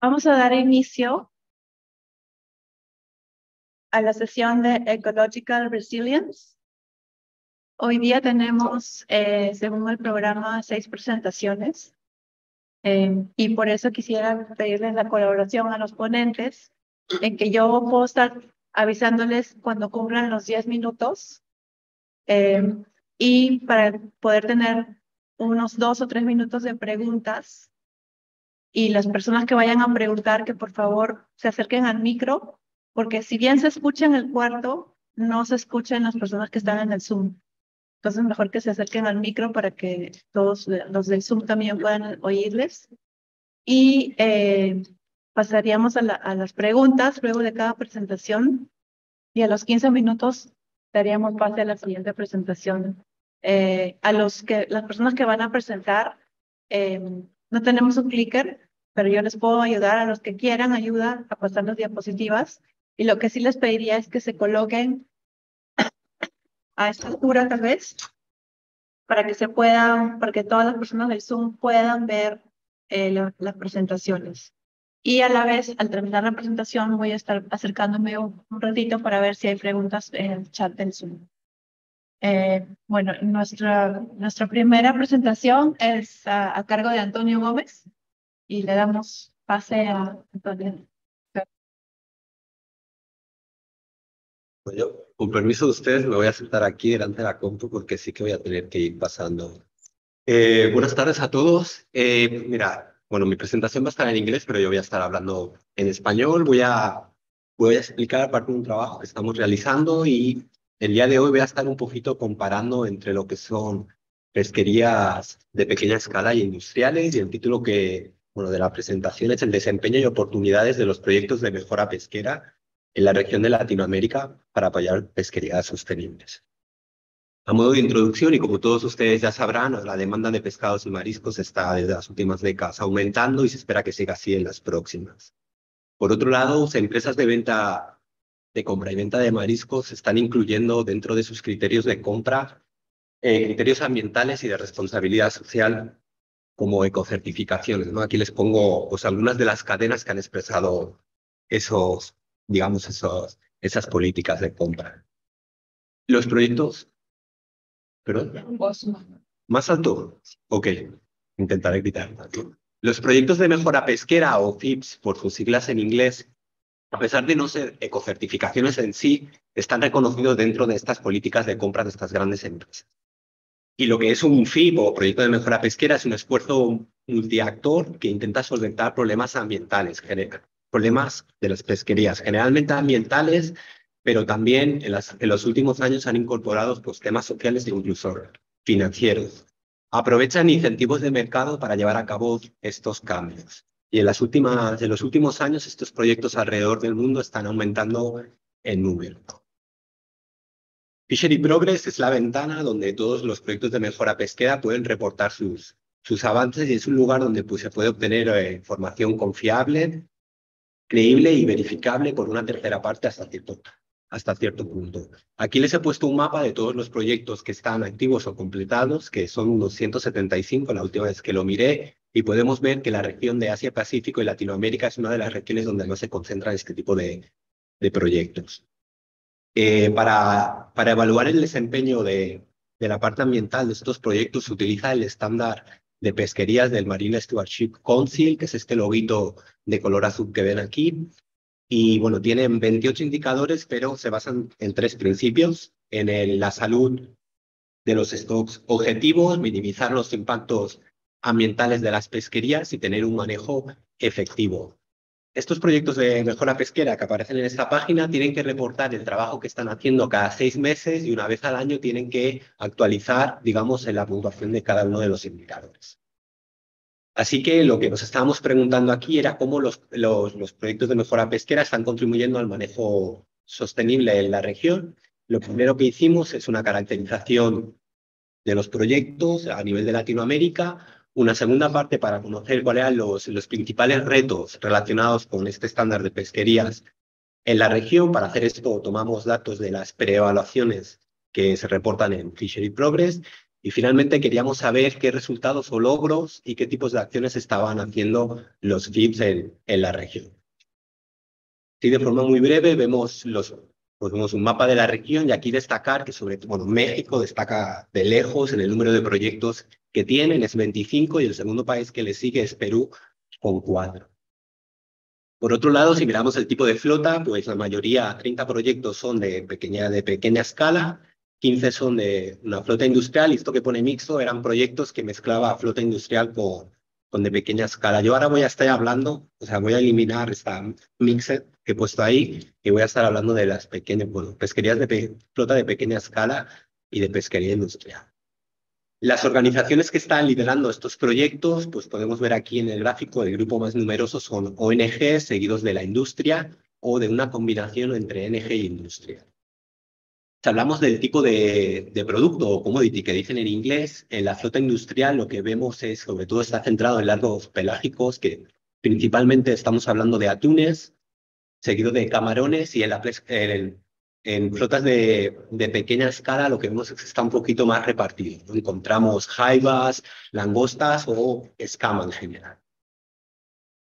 Vamos a dar inicio a la sesión de Ecological Resilience. Hoy día tenemos, eh, según el programa, seis presentaciones eh, y por eso quisiera pedirles la colaboración a los ponentes en que yo puedo estar avisándoles cuando cumplan los diez minutos eh, y para poder tener unos dos o tres minutos de preguntas y las personas que vayan a preguntar que por favor se acerquen al micro, porque si bien se escucha en el cuarto, no se escuchan las personas que están en el Zoom. Entonces, mejor que se acerquen al micro para que todos los del Zoom también puedan oírles. Y eh, pasaríamos a, las preguntas luego de cada presentación. Y a los 15 minutos daríamos pase a la siguiente presentación. Eh, a los que, las personas que van a presentar, eh, no tenemos un clicker, pero yo les puedo ayudar a los que quieran ayuda a pasar las diapositivas. Y lo que sí les pediría es que se coloquen a esta altura tal vez, para que se puedan, para que todas las personas del Zoom puedan ver eh, las presentaciones. Y a la vez, al terminar la presentación, voy a estar acercándome un, ratito para ver si hay preguntas en el chat del Zoom. Eh, bueno, nuestra, nuestra primera presentación es a, cargo de Antonio Gómez y le damos pase a Antonio. Yo, con permiso de ustedes, me voy a sentar aquí delante de la compu porque sí que voy a tener que ir pasando. Eh, buenas tardes a todos. Eh, mira, bueno, mi presentación va a estar en inglés, pero yo voy a estar hablando en español. Voy a, voy a explicar parte de un trabajo que estamos realizando y el día de hoy voy a estar un poquito comparando entre lo que son pesquerías de pequeña escala y industriales y el título que, bueno, de la presentación es el desempeño y oportunidades de los proyectos de mejora pesquera en la región de Latinoamérica para apoyar pesquerías sostenibles. A modo de introducción, y como todos ustedes ya sabrán, la demanda de pescados y mariscos está desde las últimas décadas aumentando y se espera que siga así en las próximas. Por otro lado, empresas de venta de compra y venta de mariscos están incluyendo dentro de sus criterios de compra eh, criterios ambientales y de responsabilidad social como ecocertificaciones. ¿no? Aquí les pongo pues, algunas de las cadenas que han expresado esos digamos, esos, esas políticas de compra. Los proyectos... ¿Perdón? ¿Más alto? Ok, intentaré gritar. Los proyectos de mejora pesquera o FIPS, por sus siglas en inglés, a pesar de no ser ecocertificaciones en sí, están reconocidos dentro de estas políticas de compra de estas grandes empresas. Y lo que es un FIP o proyecto de mejora pesquera es un esfuerzo multiactor que intenta solventar problemas ambientales, problemas de las pesquerías, generalmente ambientales, pero también en, los últimos años han incorporado pues, temas sociales e incluso financieros. Aprovechan incentivos de mercado para llevar a cabo estos cambios. Y en, las últimas, los últimos años estos proyectos alrededor del mundo están aumentando en número. Fishery Progress es la ventana donde todos los proyectos de mejora pesquera pueden reportar sus, sus avances y es un lugar donde pues, se puede obtener eh, información confiable creíble y verificable por una tercera parte hasta cierto, hasta cierto punto. Aquí les he puesto un mapa de todos los proyectos que están activos o completados, que son unos 175 la última vez que lo miré, y podemos ver que la región de Asia-Pacífico y Latinoamérica es una de las regiones donde más se concentran este tipo de, de proyectos. Eh, para, para evaluar el desempeño de, de la parte ambiental de estos proyectos se utiliza el estándar de pesquerías del Marine Stewardship Council, que es este loguito de color azul que ven aquí. Y bueno, tienen 28 indicadores, pero se basan en tres principios. En la salud de los stocks objetivos, minimizar los impactos ambientales de las pesquerías y tener un manejo efectivo. Estos proyectos de mejora pesquera que aparecen en esta página tienen que reportar el trabajo que están haciendo cada seis meses y una vez al año tienen que actualizar, digamos, en la puntuación de cada uno de los indicadores. Así que lo que nos estábamos preguntando aquí era cómo los, los, los proyectos de mejora pesquera están contribuyendo al manejo sostenible en la región. Lo primero que hicimos es una caracterización de los proyectos a nivel de Latinoamérica, una segunda parte para conocer cuáles eran los, principales retos relacionados con este estándar de pesquerías en la región. Para hacer esto tomamos datos de las preevaluaciones que se reportan en Fishery Progress Y finalmente queríamos saber qué resultados o logros y qué tipos de acciones estaban haciendo los FIPS en, en la región. Sí, de forma muy breve vemos, los, pues vemos un mapa de la región y aquí destacar que sobre todo bueno, México destaca de lejos en el número de proyectos que tienen, es 25 y el segundo país que le sigue es Perú con 4. Por otro lado, si miramos el tipo de flota, pues la mayoría, 30 proyectos son de pequeña, de pequeña escala 15 son de una flota industrial y esto que pone mixto eran proyectos que mezclaba flota industrial con, con de pequeña escala. Yo ahora voy a estar hablando, o sea, voy a eliminar esta mixed he puesto ahí y voy a estar hablando de las pequeñas, bueno, pesquerías de flota de pequeña escala y de pesquería industrial. Las organizaciones que están liderando estos proyectos, pues podemos ver aquí en el gráfico, el grupo más numeroso son ONG, seguidos de la industria o de una combinación entre ONG y industria. Si hablamos del tipo de, producto o commodity que dicen en inglés, en la flota industrial lo que vemos es, sobre todo está centrado en largos pelágicos, que principalmente estamos hablando de atunes, seguido de camarones y en, la, en, flotas de, de, pequeña escala lo que vemos es que está un poquito más repartido. Encontramos jaivas, langostas o escama en general.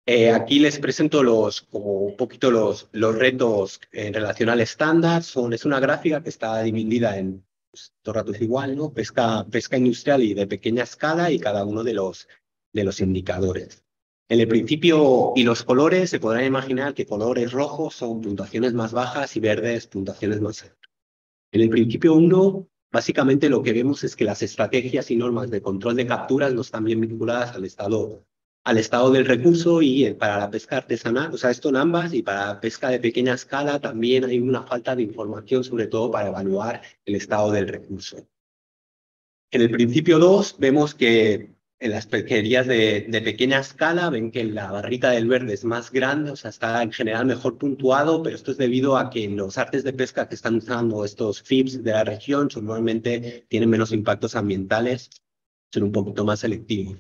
Eh, aquí les presento los, como un poquito los, los retos en relación al estándar. Son, es una gráfica que está dividida en, pues, todo rato es igual, ¿no? Pesca, pesca industrial y de pequeña escala y cada uno de los, de los indicadores. En el principio y los colores, se podrán imaginar que colores rojos son puntuaciones más bajas y verdes puntuaciones más altas. En el principio 1, básicamente lo que vemos es que las estrategias y normas de control de capturas no están bien vinculadas al estado al estado del recurso y eh, para la pesca artesanal, o sea, esto en ambas y para la pesca de pequeña escala también hay una falta de información, sobre todo para evaluar el estado del recurso. En el principio 2 vemos que en las pesquerías de, de, pequeña escala ven que la barrita del verde es más grande, o sea, está en general mejor puntuado, pero esto es debido a que los artes de pesca que están usando estos FIPS de la región normalmente tienen menos impactos ambientales, son un poquito más selectivos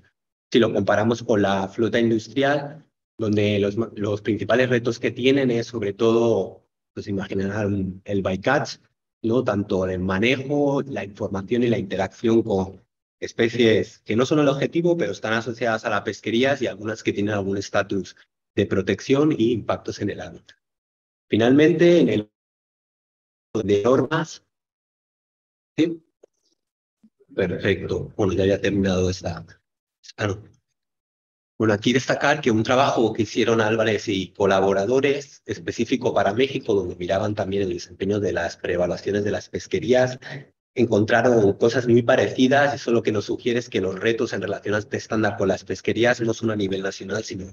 si lo comparamos con la flota industrial, donde los, los principales retos que tienen es sobre todo, pues imaginar el bycatch, ¿no? tanto el manejo, la información y la interacción con especies que no son el objetivo, pero están asociadas a la pesquería y algunas que tienen algún estatus de protección y impactos en el hábitat. Finalmente, en el de normas, ¿sí? Perfecto. Bueno, ya había terminado esta. Bueno, aquí destacar que un trabajo que hicieron Álvarez y colaboradores específico para México, donde miraban también el desempeño de las preevaluaciones de las pesquerías, encontraron cosas muy parecidas. Eso lo que nos sugiere es que los retos en relación a este estándar con las pesquerías no son a nivel nacional, sino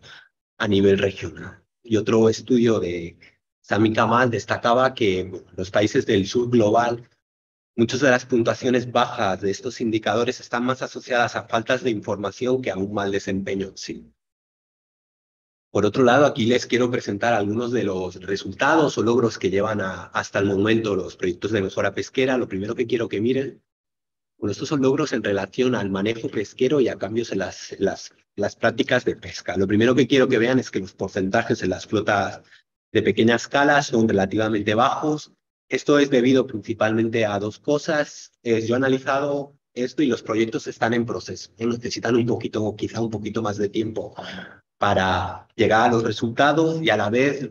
a nivel regional. Y otro estudio de Sami Kamal destacaba que los países del sur global Muchas de las puntuaciones bajas de estos indicadores están más asociadas a faltas de información que a un mal desempeño sí. Por otro lado, aquí les quiero presentar algunos de los resultados o logros que llevan hasta el momento los proyectos de mejora pesquera. Lo primero que quiero que miren, bueno, estos son logros en relación al manejo pesquero y a cambios en las, prácticas de pesca. Lo primero que quiero que vean es que los porcentajes en las flotas de pequeña escala son relativamente bajos esto es debido principalmente a dos cosas. yo he analizado esto y los proyectos están en proceso. Necesitan un poquito, quizá un poquito más de tiempo para llegar a los resultados y a la vez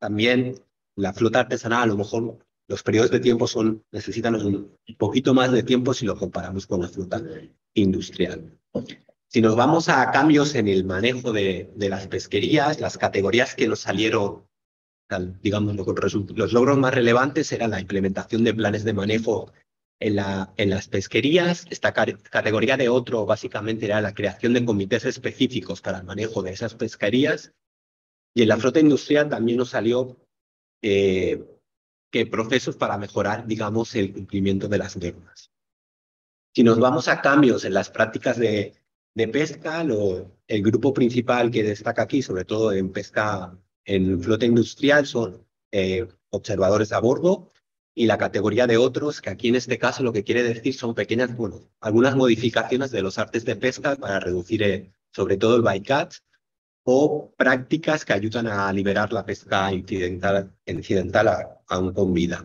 también la flota artesanal, a lo mejor los periodos de tiempo son, necesitan un poquito más de tiempo si lo comparamos con la flota industrial. Si nos vamos a cambios en el manejo de, de las pesquerías, las categorías que nos salieron digamos, los logros más relevantes eran la implementación de planes de manejo en, la, en las pesquerías. Esta categoría de otro básicamente era la creación de comités específicos para el manejo de esas pesquerías. Y en la flota industrial también nos salió eh, que procesos para mejorar, digamos, el cumplimiento de las normas. Si nos vamos a cambios en las prácticas de, de pesca, lo, el grupo principal que destaca aquí, sobre todo en pesca en flota industrial son eh, observadores a bordo y la categoría de otros, que aquí en este caso lo que quiere decir son pequeñas, bueno, algunas modificaciones de los artes de pesca para reducir eh, sobre todo el bycatch o prácticas que ayudan a liberar la pesca incidental, incidental aún con vida.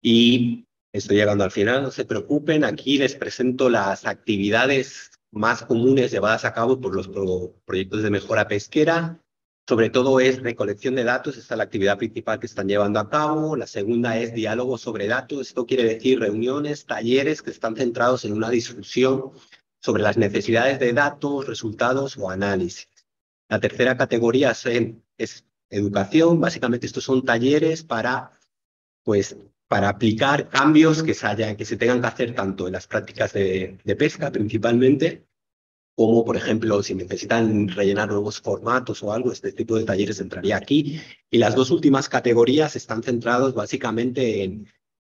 Y Estoy llegando al final, no se preocupen. Aquí les presento las actividades más comunes llevadas a cabo por los proyectos de mejora pesquera. Sobre todo es recolección de datos, esta es la actividad principal que están llevando a cabo. La segunda es diálogo sobre datos, esto quiere decir reuniones, talleres que están centrados en una discusión sobre las necesidades de datos, resultados o análisis. La tercera categoría es, educación, básicamente estos son talleres para pues para aplicar cambios que se tengan que hacer tanto en las prácticas de, pesca principalmente, como por ejemplo si necesitan rellenar nuevos formatos o algo, este tipo de talleres entraría aquí. Y las dos últimas categorías están centrados básicamente en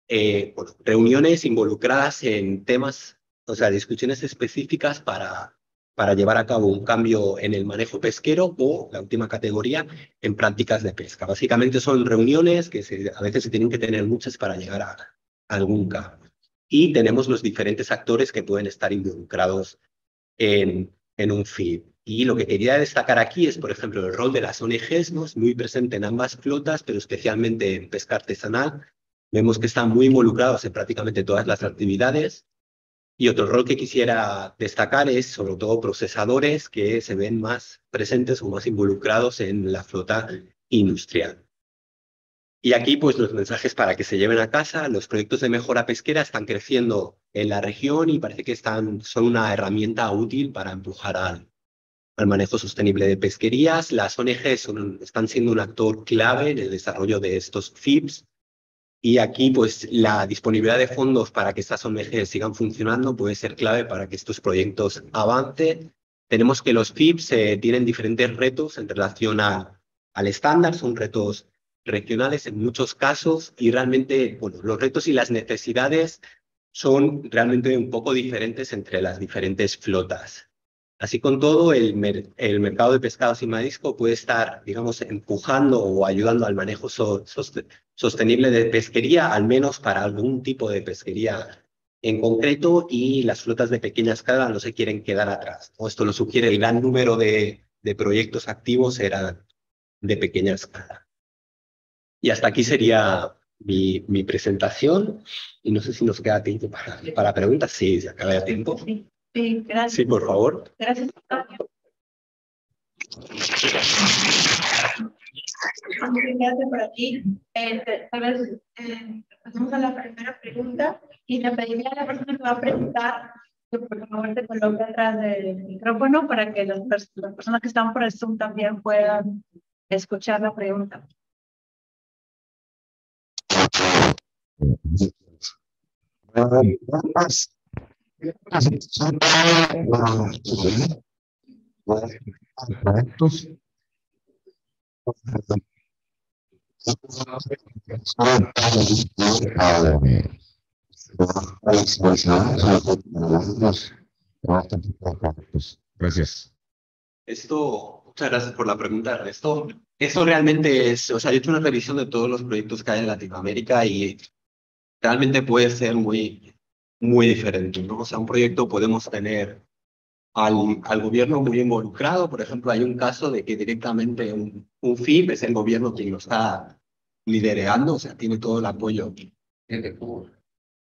eh, reuniones involucradas en temas, o sea, discusiones específicas para para llevar a cabo un cambio en el manejo pesquero o, la última categoría, en prácticas de pesca. Básicamente son reuniones que a veces se tienen que tener muchas para llegar a, algún cambio. Y tenemos los diferentes actores que pueden estar involucrados en, en un feed. Y lo que quería destacar aquí es, por ejemplo, el rol de las ONGs, ¿no? es muy presente en ambas flotas, pero especialmente en pesca artesanal. Vemos que están muy involucrados en prácticamente todas las actividades y otro rol que quisiera destacar es sobre todo procesadores que se ven más presentes o más involucrados en la flota industrial. Y aquí pues los mensajes para que se lleven a casa, los proyectos de mejora pesquera están creciendo en la región y parece que están, son una herramienta útil para empujar al, al manejo sostenible de pesquerías. Las ONGs están siendo un actor clave en el desarrollo de estos FIPS y aquí, pues, la disponibilidad de fondos para que estas ONGs sigan funcionando puede ser clave para que estos proyectos avancen. Tenemos que los FIPS eh, tienen diferentes retos en relación a, al estándar, son retos regionales en muchos casos y realmente, bueno, los retos y las necesidades son realmente un poco diferentes entre las diferentes flotas. Así con todo, el, el mercado de pescados y marisco puede estar, digamos, empujando o ayudando al manejo sostenible de pesquería, al menos para algún tipo de pesquería en concreto, y las flotas de pequeña escala no se quieren quedar atrás. Esto lo sugiere el gran número de, de proyectos activos eran de pequeña escala. Y hasta aquí sería mi, mi, presentación. Y no sé si nos queda tiempo para, para preguntas. Sí, se acaba el tiempo. Sí, gracias. Sí, por favor. Gracias, Gracias por aquí. Eh, tal vez eh, pasemos a la primera pregunta y le pediría a la persona que va a preguntar que por favor se coloque atrás del micrófono para que las, las personas que están por el Zoom también puedan escuchar la pregunta. Gracias. Esto, muchas gracias por la pregunta, Esto, esto realmente es, o sea, yo he hecho una revisión de todos los proyectos que hay en Latinoamérica y realmente puede ser muy, muy diferente. ¿no? O sea, un proyecto podemos tener al, al, gobierno muy involucrado. Por ejemplo, hay un caso de que directamente un, un FIP es el gobierno quien lo está liderando, o sea, tiene todo el apoyo.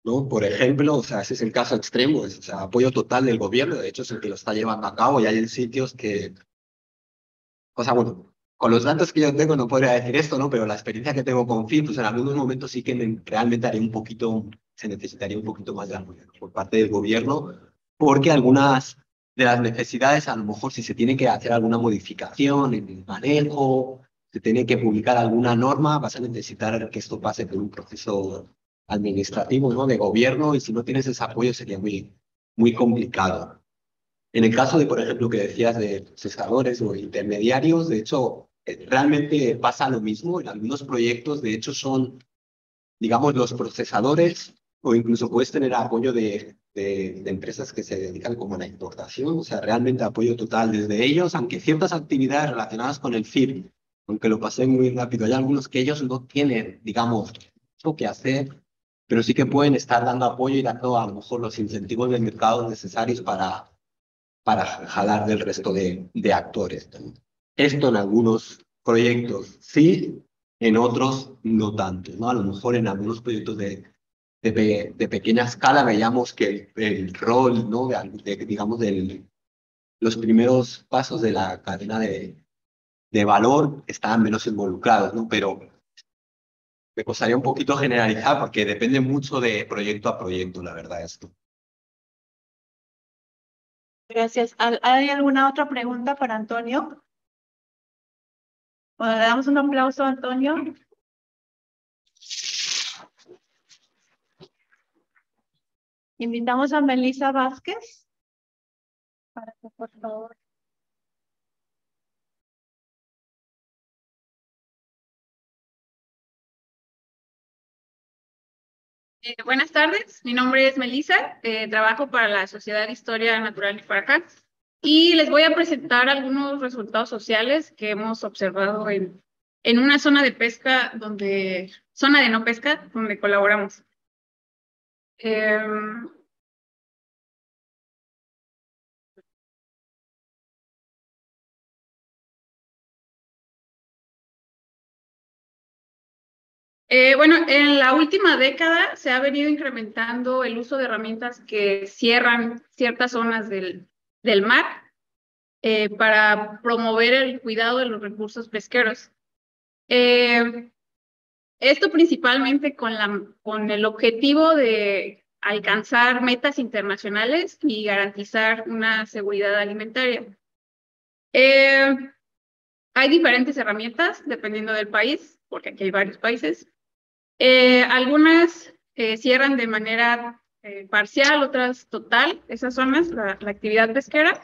¿no? Por ejemplo, o sea, ese es el caso extremo, es, o sea, apoyo total del gobierno, de hecho es el que lo está llevando a cabo y hay en sitios que, o sea, bueno, con los datos que yo tengo no podría decir esto, ¿no? Pero la experiencia que tengo con FIP, pues en algunos momentos sí que realmente haría un poquito, se necesitaría un poquito más de apoyo por parte del gobierno, porque algunas de las necesidades, a lo mejor si se tiene que hacer alguna modificación en el manejo, se tiene que publicar alguna norma, vas a necesitar que esto pase por un proceso administrativo, ¿no? De gobierno, y si no tienes ese apoyo sería muy, muy complicado. En el caso de, por ejemplo, que decías de procesadores o intermediarios, de hecho, realmente pasa lo mismo. En algunos proyectos, de hecho, son, digamos, los procesadores o incluso puedes tener apoyo de, de, empresas que se dedican como a la importación, o sea, realmente apoyo total desde ellos, aunque ciertas actividades relacionadas con el FIR, aunque lo pasé muy rápido, hay algunos que ellos no tienen, digamos, lo que hacer, pero sí que pueden estar dando apoyo y dando a lo mejor los incentivos del mercado necesarios para, para jalar del resto de, de actores. Esto en algunos proyectos sí, en otros no tanto, ¿no? A lo mejor en algunos proyectos de de, de pequeña escala veíamos que el, rol, ¿no? De, digamos, de los primeros pasos de la cadena de, de valor estaban menos involucrados, ¿no? Pero me costaría un poquito generalizar porque depende mucho de proyecto a proyecto, la verdad, esto. Gracias. ¿Hay alguna otra pregunta para Antonio? Le damos un aplauso a Antonio. Invitamos a Melissa Vázquez. Eh, buenas tardes, mi nombre es Melissa, eh, trabajo para la Sociedad de Historia Natural de Farajat y les voy a presentar algunos resultados sociales que hemos observado en, en una zona de pesca donde, zona de no pesca, donde colaboramos. Em, Eh, bueno, en la última década se ha venido incrementando el uso de herramientas que cierran ciertas zonas del, del mar eh, para promover el cuidado de los recursos pesqueros. Eh, esto principalmente con, la, con el objetivo de alcanzar metas internacionales y garantizar una seguridad alimentaria. hay diferentes herramientas dependiendo del país, porque aquí hay varios países. Eh, algunas eh, cierran de manera eh, parcial, otras total, esas zonas, la, la actividad pesquera.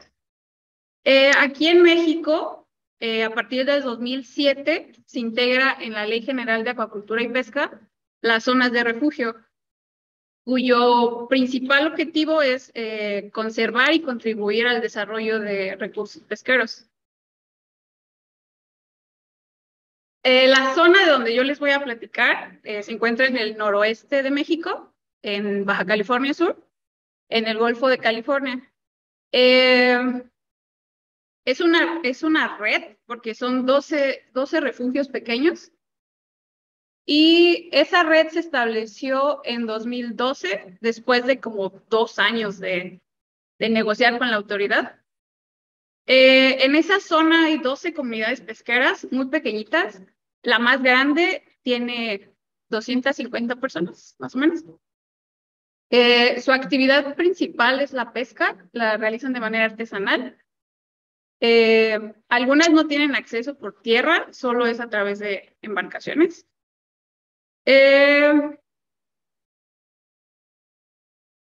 aquí en México, a partir del 2007, se integra en la Ley General de Acuacultura y Pesca las zonas de refugio, cuyo principal objetivo es conservar y contribuir al desarrollo de recursos pesqueros. Eh, la zona de donde yo les voy a platicar eh, se encuentra en el noroeste de México, en Baja California Sur, en el Golfo de California. Eh, es, una, es una red porque son 12, 12 refugios pequeños y esa red se estableció en 2012 después de como dos años de, de negociar con la autoridad. en esa zona hay 12 comunidades pesqueras muy pequeñitas la más grande tiene 250 personas, más o menos. Eh, su actividad principal es la pesca, la realizan de manera artesanal. Eh, algunas no tienen acceso por tierra, solo es a través de embarcaciones. Eh,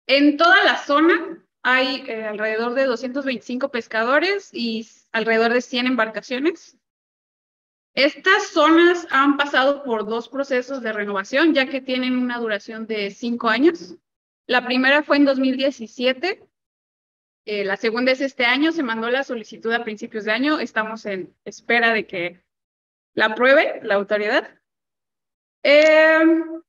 en toda la zona hay alrededor de 225 pescadores y alrededor de 100 embarcaciones. Estas zonas han pasado por dos procesos de renovación, ya que tienen una duración de cinco años. La primera fue en 2017, eh, la segunda es este año, se mandó la solicitud a principios de año, estamos en espera de que la apruebe la autoridad. Em,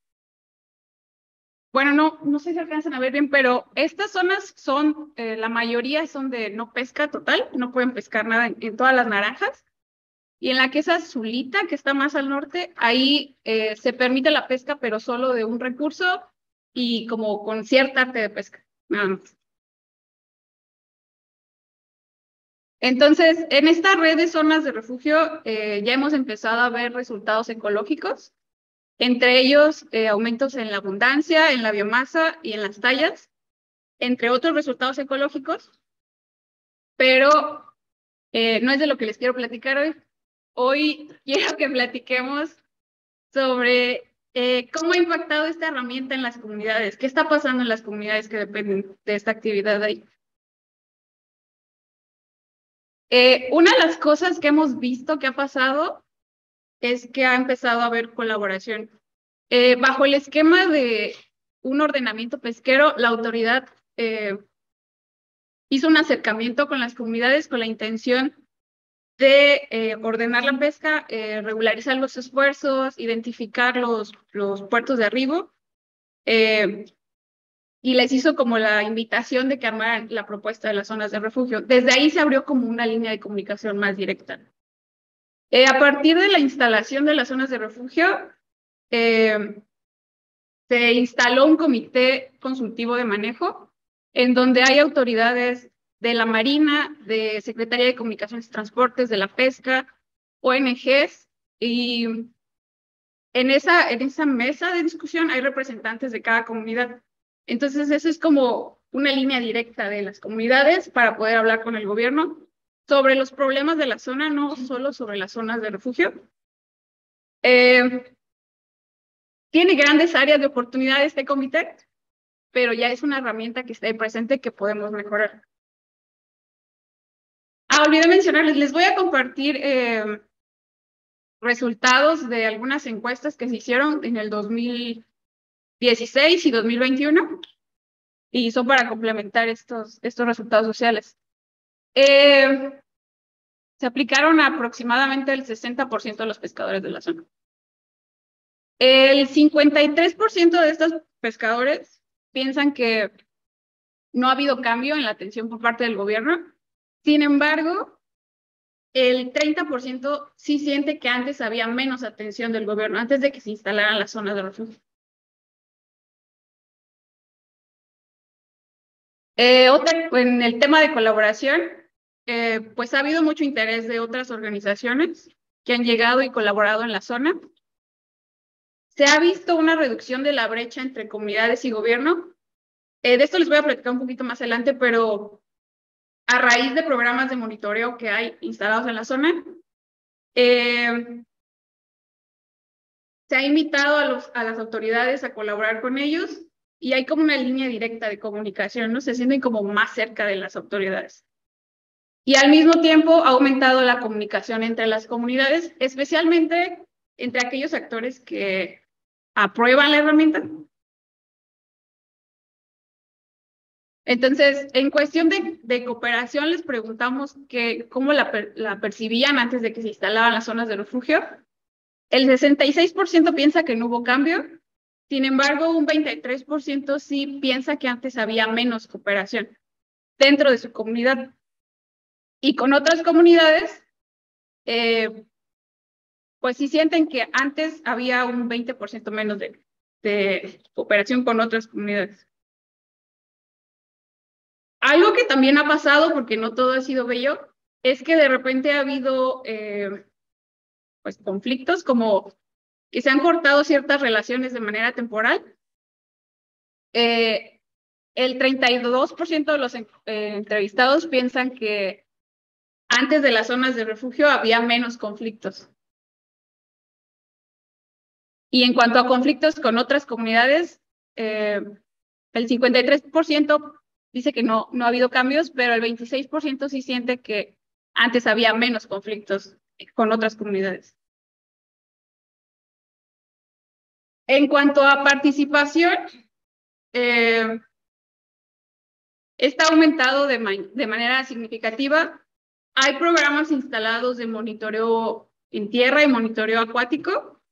bueno, no, no sé si alcanzan a ver bien, pero estas zonas son, eh, la mayoría son de no pesca total, no pueden pescar nada en todas las naranjas. Y en la que es azulita, que está más al norte, ahí eh, se permite la pesca, pero solo de un recurso y como con cierta arte de pesca, Entonces, en esta red de zonas de refugio eh, ya hemos empezado a ver resultados ecológicos, entre ellos eh, aumentos en la abundancia, en la biomasa y en las tallas, entre otros resultados ecológicos, pero no es de lo que les quiero platicar hoy. Hoy quiero que platiquemos sobre eh, cómo ha impactado esta herramienta en las comunidades, qué está pasando en las comunidades que dependen de esta actividad ahí. Eh, una de las cosas que hemos visto que ha pasado es que ha empezado a haber colaboración. Eh, bajo el esquema de un ordenamiento pesquero, la autoridad hizo un acercamiento con las comunidades con la intención de eh, ordenar la pesca, eh, regularizar los esfuerzos, identificar los, los puertos de arribo. Eh, y les hizo como la invitación de que armaran la propuesta de las zonas de refugio. Desde ahí se abrió como una línea de comunicación más directa. a partir de la instalación de las zonas de refugio, se instaló un comité consultivo de manejo en donde hay autoridades de la Marina, de Secretaría de Comunicaciones y Transportes, de la Pesca, ONGs, y en esa, en esa mesa de discusión hay representantes de cada comunidad. Entonces, eso es como una línea directa de las comunidades para poder hablar con el gobierno sobre los problemas de la zona, no solo sobre las zonas de refugio. Eh, tiene grandes áreas de oportunidad este comité, pero ya es una herramienta que está presente que podemos mejorar. Ah, olvidé mencionarles, les voy a compartir eh, resultados de algunas encuestas que se hicieron en el 2016 y 2021 y son para complementar estos, estos resultados sociales. Eh, se aplicaron a aproximadamente el 60% de los pescadores de la zona. El 53% de estos pescadores piensan que no ha habido cambio en la atención por parte del gobierno. Sin embargo, el 30% sí siente que antes había menos atención del gobierno, antes de que se instalaran las zonas de refugio. Eh, en el tema de colaboración, eh, pues ha habido mucho interés de otras organizaciones que han llegado y colaborado en la zona. Se ha visto una reducción de la brecha entre comunidades y gobierno. Eh, de esto les voy a platicar un poquito más adelante, pero a raíz de programas de monitoreo que hay instalados en la zona, eh, se ha invitado a, los, a las autoridades a colaborar con ellos y hay como una línea directa de comunicación, ¿no? Se sienten como más cerca de las autoridades. Y al mismo tiempo ha aumentado la comunicación entre las comunidades, especialmente entre aquellos actores que aprueban la herramienta. Entonces, en cuestión de, cooperación, les preguntamos que, cómo la, percibían antes de que se instalaban las zonas de refugio. El 66% piensa que no hubo cambio sin embargo, un 23% sí piensa que antes había menos cooperación dentro de su comunidad. Y con otras comunidades, eh, pues sí sienten que antes había un 20% menos de, cooperación con otras comunidades. Algo que también ha pasado, porque no todo ha sido bello, es que de repente ha habido eh, pues conflictos como que se han cortado ciertas relaciones de manera temporal. Eh, el 32% de los eh, entrevistados piensan que antes de las zonas de refugio había menos conflictos. Y en cuanto a conflictos con otras comunidades, el 53% dice que no, no ha habido cambios, pero el 26% sí siente que antes había menos conflictos con otras comunidades. En cuanto a participación, eh, está aumentado de, manera significativa. Hay programas instalados de monitoreo en tierra y monitoreo acuático.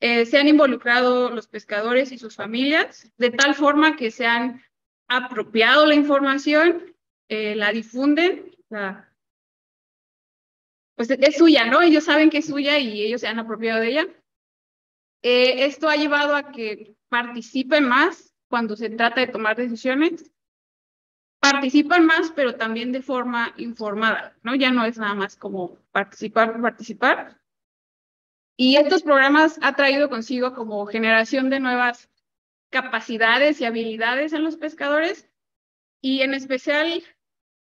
Eh, se han involucrado los pescadores y sus familias de tal forma que se han apropiado la información, eh, la difunden, pues es suya, ¿no? Ellos saben que es suya y ellos se han apropiado de ella. Eh, esto ha llevado a que participen más cuando se trata de tomar decisiones. Participan más, pero también de forma informada, ¿no? Ya no es nada más como participar participar. Y estos programas ha traído consigo como generación de nuevas capacidades y habilidades en los pescadores y en especial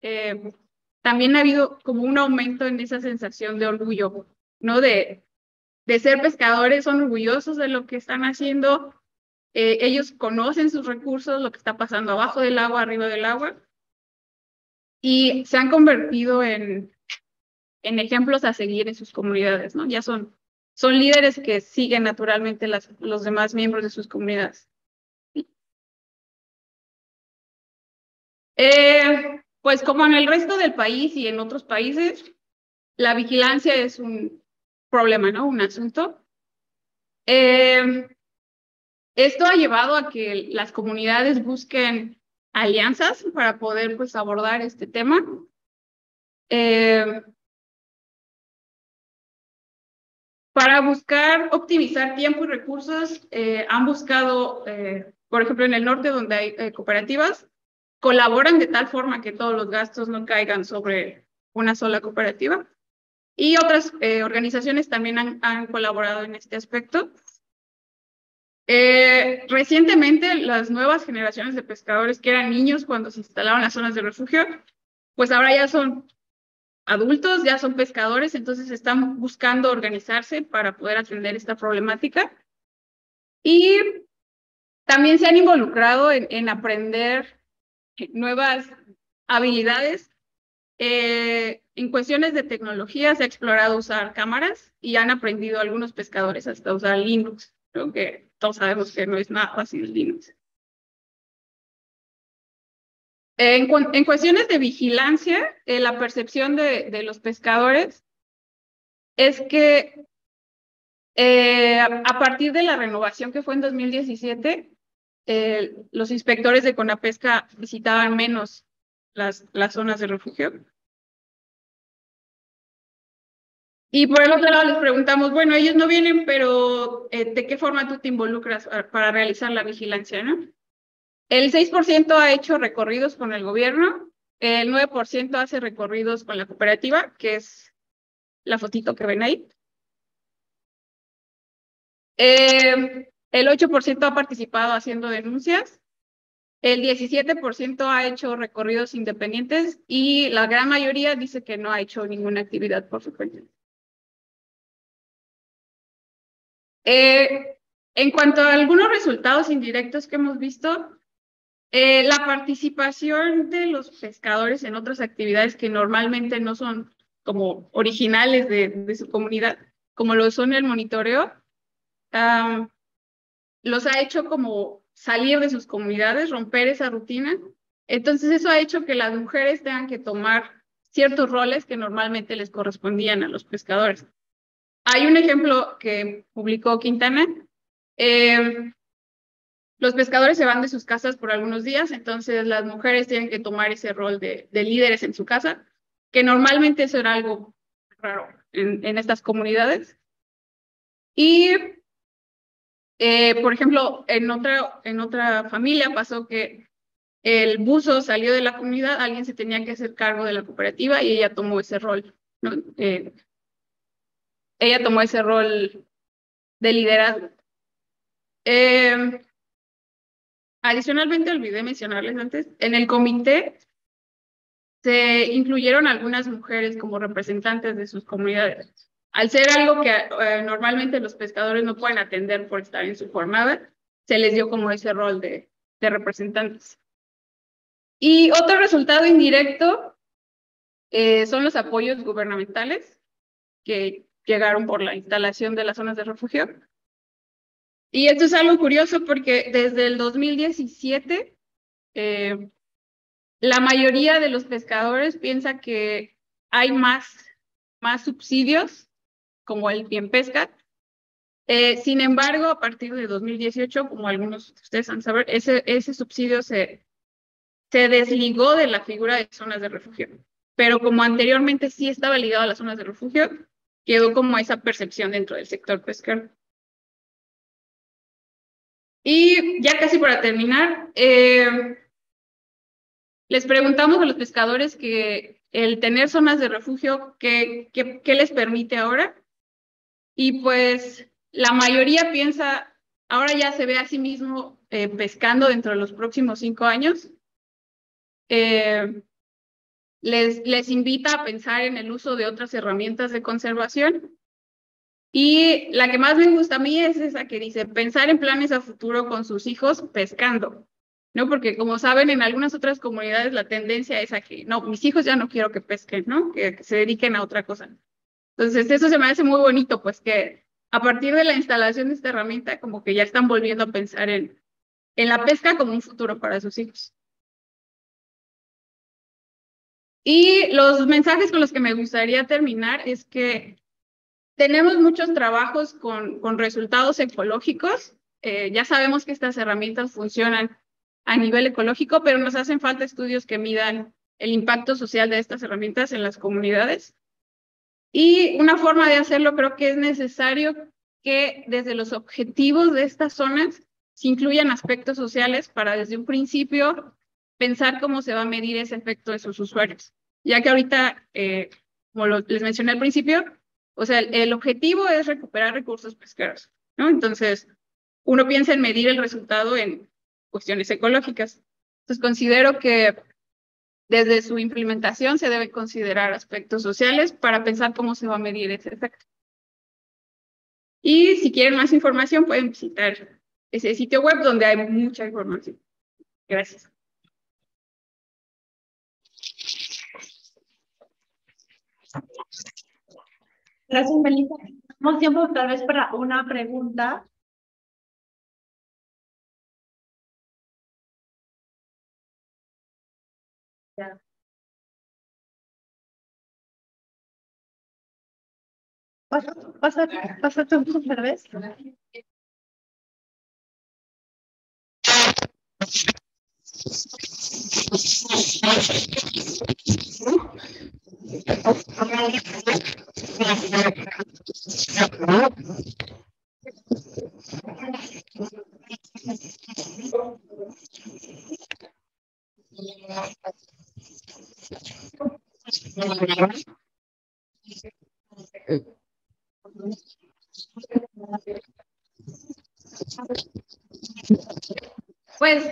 eh, también ha habido como un aumento en esa sensación de orgullo, ¿no? De, de ser pescadores, son orgullosos de lo que están haciendo, eh, ellos conocen sus recursos, lo que está pasando abajo del agua, arriba del agua, y se han convertido en, en ejemplos a seguir en sus comunidades, ¿no? Ya son, son líderes que siguen naturalmente las, los demás miembros de sus comunidades. Eh, pues como en el resto del país y en otros países, la vigilancia es un, problema, ¿no? Un asunto. Eh, esto ha llevado a que las comunidades busquen alianzas para poder pues, abordar este tema. Eh, Para buscar optimizar tiempo y recursos, han buscado, por ejemplo, en el norte donde hay cooperativas, colaboran de tal forma que todos los gastos no caigan sobre una sola cooperativa. Y otras organizaciones también han, colaborado en este aspecto. recientemente, las nuevas generaciones de pescadores que eran niños cuando se instalaron las zonas de refugio, pues ahora ya son adultos, ya son pescadores, entonces están buscando organizarse para poder atender esta problemática. Y también se han involucrado en, aprender nuevas habilidades. Eh, en cuestiones de tecnología se ha explorado usar cámaras y han aprendido algunos pescadores hasta usar Linux. Creo que todos sabemos que no es nada fácil Linux. En, cuestiones de vigilancia, eh, la percepción de, los pescadores es que eh, a partir de la renovación que fue en 2017, eh, los inspectores de Conapesca visitaban menos las, las zonas de refugio. Y por el otro lado les preguntamos, bueno, ellos no vienen, pero ¿de qué forma tú te involucras para realizar la vigilancia? ¿no? El 6% ha hecho recorridos con el gobierno, el 9% hace recorridos con la cooperativa, que es la fotito que ven ahí. Eh, el 8% ha participado haciendo denuncias, el 17% ha hecho recorridos independientes y la gran mayoría dice que no ha hecho ninguna actividad por su cuenta. Eh, en cuanto a algunos resultados indirectos que hemos visto, eh, la participación de los pescadores en otras actividades que normalmente no son como originales de, su comunidad, como lo son el monitoreo, los ha hecho como salir de sus comunidades, romper esa rutina. Entonces eso ha hecho que las mujeres tengan que tomar ciertos roles que normalmente les correspondían a los pescadores. Hay un ejemplo que publicó Quintana. Eh, los pescadores se van de sus casas por algunos días, entonces las mujeres tienen que tomar ese rol de, líderes en su casa, que normalmente eso era algo raro en, estas comunidades. Y, eh, por ejemplo, en otra, en otra familia pasó que el buzo salió de la comunidad, alguien se tenía que hacer cargo de la cooperativa y ella tomó ese rol. Eh, ella tomó ese rol de liderazgo. Eh, Adicionalmente, olvidé mencionarles antes, en el comité se incluyeron algunas mujeres como representantes de sus comunidades. Al ser algo que eh, normalmente los pescadores no pueden atender por estar en su jornada, se les dio como ese rol de, de representantes. Y otro resultado indirecto eh, son los apoyos gubernamentales que llegaron por la instalación de las zonas de refugio. Y esto es algo curioso porque desde el 2017, eh, la mayoría de los pescadores piensa que hay más, más subsidios, como el bien pesca. Eh, sin embargo, a partir de 2018, como algunos de ustedes han saber, ese, subsidio se, se desligó de la figura de zonas de refugio. Pero como anteriormente sí estaba ligado a las zonas de refugio, quedó como esa percepción dentro del sector pesquero. Y ya casi para terminar, eh, les preguntamos a los pescadores que el tener zonas de refugio, ¿qué, qué, les permite ahora? Y pues la mayoría piensa, ahora ya se ve a sí mismo eh, pescando dentro de los próximos cinco años. Eh, les, les invita a pensar en el uso de otras herramientas de conservación y la que más me gusta a mí es esa que dice pensar en planes a futuro con sus hijos pescando, ¿no? Porque como saben, en algunas otras comunidades la tendencia es a que, no, mis hijos ya no quiero que pesquen, ¿no? Que, se dediquen a otra cosa. Entonces, eso se me hace muy bonito, pues que a partir de la instalación de esta herramienta, como que ya están volviendo a pensar en, en la pesca como un futuro para sus hijos. Y los mensajes con los que me gustaría terminar es que tenemos muchos trabajos con, con resultados ecológicos. Eh, ya sabemos que estas herramientas funcionan a nivel ecológico, pero nos hacen falta estudios que midan el impacto social de estas herramientas en las comunidades. Y una forma de hacerlo creo que es necesario que desde los objetivos de estas zonas se incluyan aspectos sociales para desde un principio pensar cómo se va a medir ese efecto de sus usuarios. Ya que ahorita, eh, como les mencioné al principio, o sea, el, el, objetivo es recuperar recursos pesqueros, ¿no? Entonces, uno piensa en medir el resultado en cuestiones ecológicas. Entonces, considero que desde su implementación se deben considerar aspectos sociales para pensar cómo se va a medir ese efecto. Y si quieren más información, pueden visitar ese sitio web donde hay mucha información. Gracias. Gracias, Melissa. Tenemos tiempo tal vez para una pregunta. Pasa, pasa, pasa tú otra vez. Pues,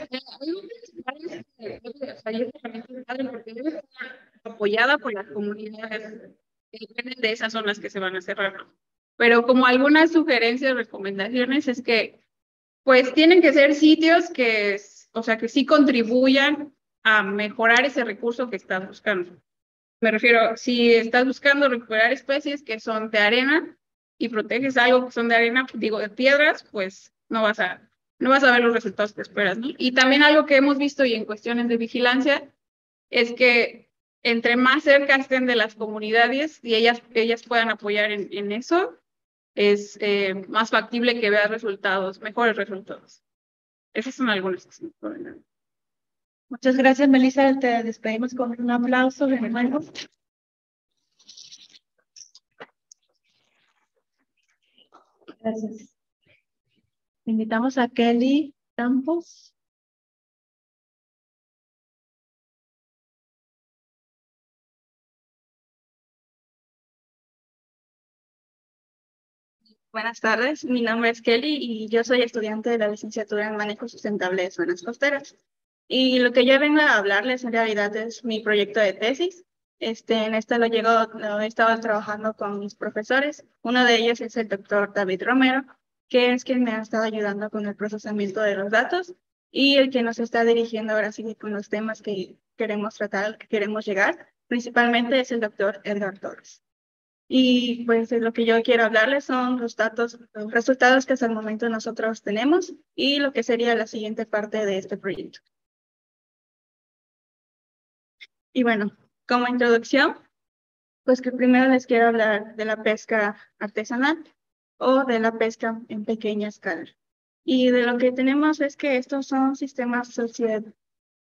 apoyada por las comunidades que dependen de esas zonas que se van a cerrar. Pero como algunas sugerencias, recomendaciones es que, pues, tienen que ser sitios que, o sea, que sí contribuyan a mejorar ese recurso que estás buscando. Me refiero, si estás buscando recuperar especies que son de arena y proteges algo que son de arena, digo, de piedras, pues no vas a, no vas a ver los resultados que esperas. ¿no? Y también algo que hemos visto y en cuestiones de vigilancia es que entre más cerca estén de las comunidades y ellas, ellas puedan apoyar en, en eso, es eh, más factible que veas resultados, mejores resultados. Esas son algunas Muchas gracias, Melissa. Te despedimos con un aplauso nuevo. Gracias. Invitamos a Kelly Campos. Buenas tardes, mi nombre es Kelly y yo soy estudiante de la licenciatura en Manejo Sustentable de Zonas Costeras. Y lo que yo vengo a hablarles en realidad es mi proyecto de tesis. Este, en este lo, llego, lo he estado trabajando con mis profesores. Uno de ellos es el doctor David Romero, que es quien me ha estado ayudando con el procesamiento de los datos y el que nos está dirigiendo ahora sí con los temas que queremos tratar, que queremos llegar. Principalmente es el doctor Edgar Torres. Y pues lo que yo quiero hablarles son los datos, los resultados que hasta el momento nosotros tenemos y lo que sería la siguiente parte de este proyecto. Y bueno, como introducción, pues que primero les quiero hablar de la pesca artesanal o de la pesca en pequeña escala. Y de lo que tenemos es que estos son sistemas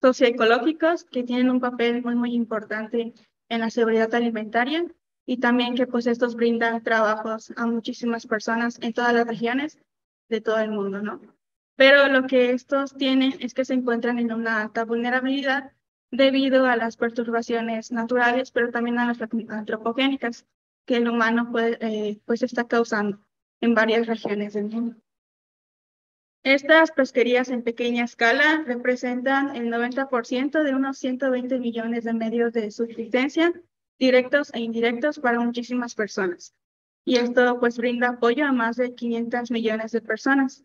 socioecológicos que tienen un papel muy, muy importante en la seguridad alimentaria y también que pues estos brindan trabajos a muchísimas personas en todas las regiones de todo el mundo, ¿no? Pero lo que estos tienen es que se encuentran en una alta vulnerabilidad debido a las perturbaciones naturales, pero también a las antropogénicas que el humano puede, eh, pues está causando en varias regiones del mundo. Estas pesquerías en pequeña escala representan el 90% de unos 120 millones de medios de subsistencia directos e indirectos para muchísimas personas. Y esto pues brinda apoyo a más de 500 millones de personas.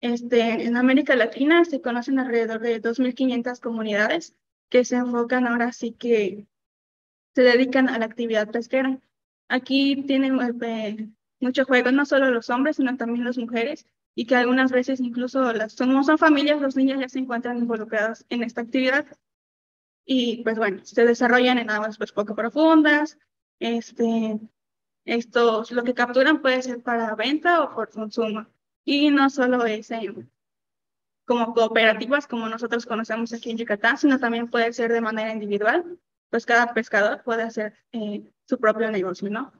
Este, en América Latina se conocen alrededor de 2.500 comunidades que se enfocan ahora sí que se dedican a la actividad pesquera. Aquí tienen eh, mucho juego, no solo los hombres, sino también las mujeres, y que algunas veces incluso las, son, son familias, los niños ya se encuentran involucrados en esta actividad. Y pues bueno, se desarrollan en aguas pues poco profundas. Este, estos, lo que capturan puede ser para venta o por consumo. Y no solo es como cooperativas como nosotros conocemos aquí en Yucatán, sino también puede ser de manera individual, pues cada pescador puede hacer eh, su propio negocio, ¿no?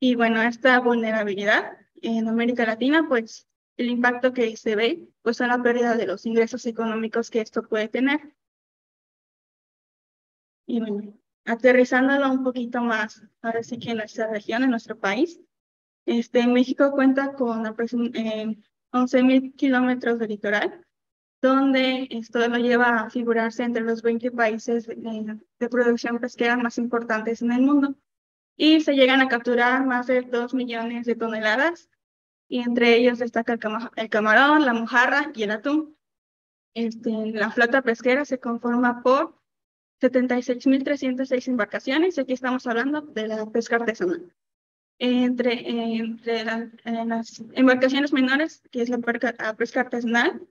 Y bueno, esta vulnerabilidad en América Latina, pues el impacto que se ve, pues son la pérdida de los ingresos económicos que esto puede tener. Y bueno, aterrizándolo un poquito más, ahora sí que en nuestra región, en nuestro país, este, México cuenta con eh, 11.000 kilómetros de litoral, donde esto lo lleva a figurarse entre los 20 países de, de, producción pesquera más importantes en el mundo. Y se llegan a capturar más de 2 millones de toneladas, y entre ellos destaca el, el camarón, la mojarra y el atún. Este, la flota pesquera se conforma por 76.306 embarcaciones, y aquí estamos hablando de la pesca artesanal. Entre, entre la, las embarcaciones menores, que es la pesca, artesanal,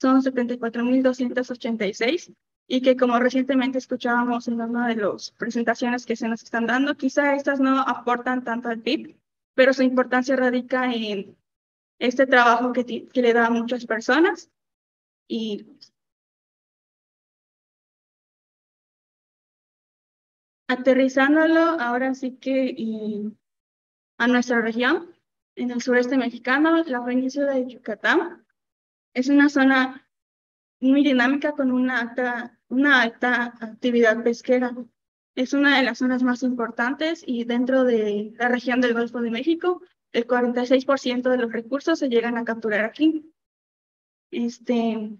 son 74.286 y que como recientemente escuchábamos en una de las presentaciones que se nos están dando, quizá estas no aportan tanto al PIB, pero su importancia radica en este trabajo que, que le da a muchas personas y aterrizándolo ahora sí que a nuestra región, en el sureste mexicano, la península de Yucatán, es una zona muy dinámica con una alta, una alta actividad pesquera. Es una de las zonas más importantes y dentro de la región del Golfo de México, el 46% de los recursos se llegan a capturar aquí. Este,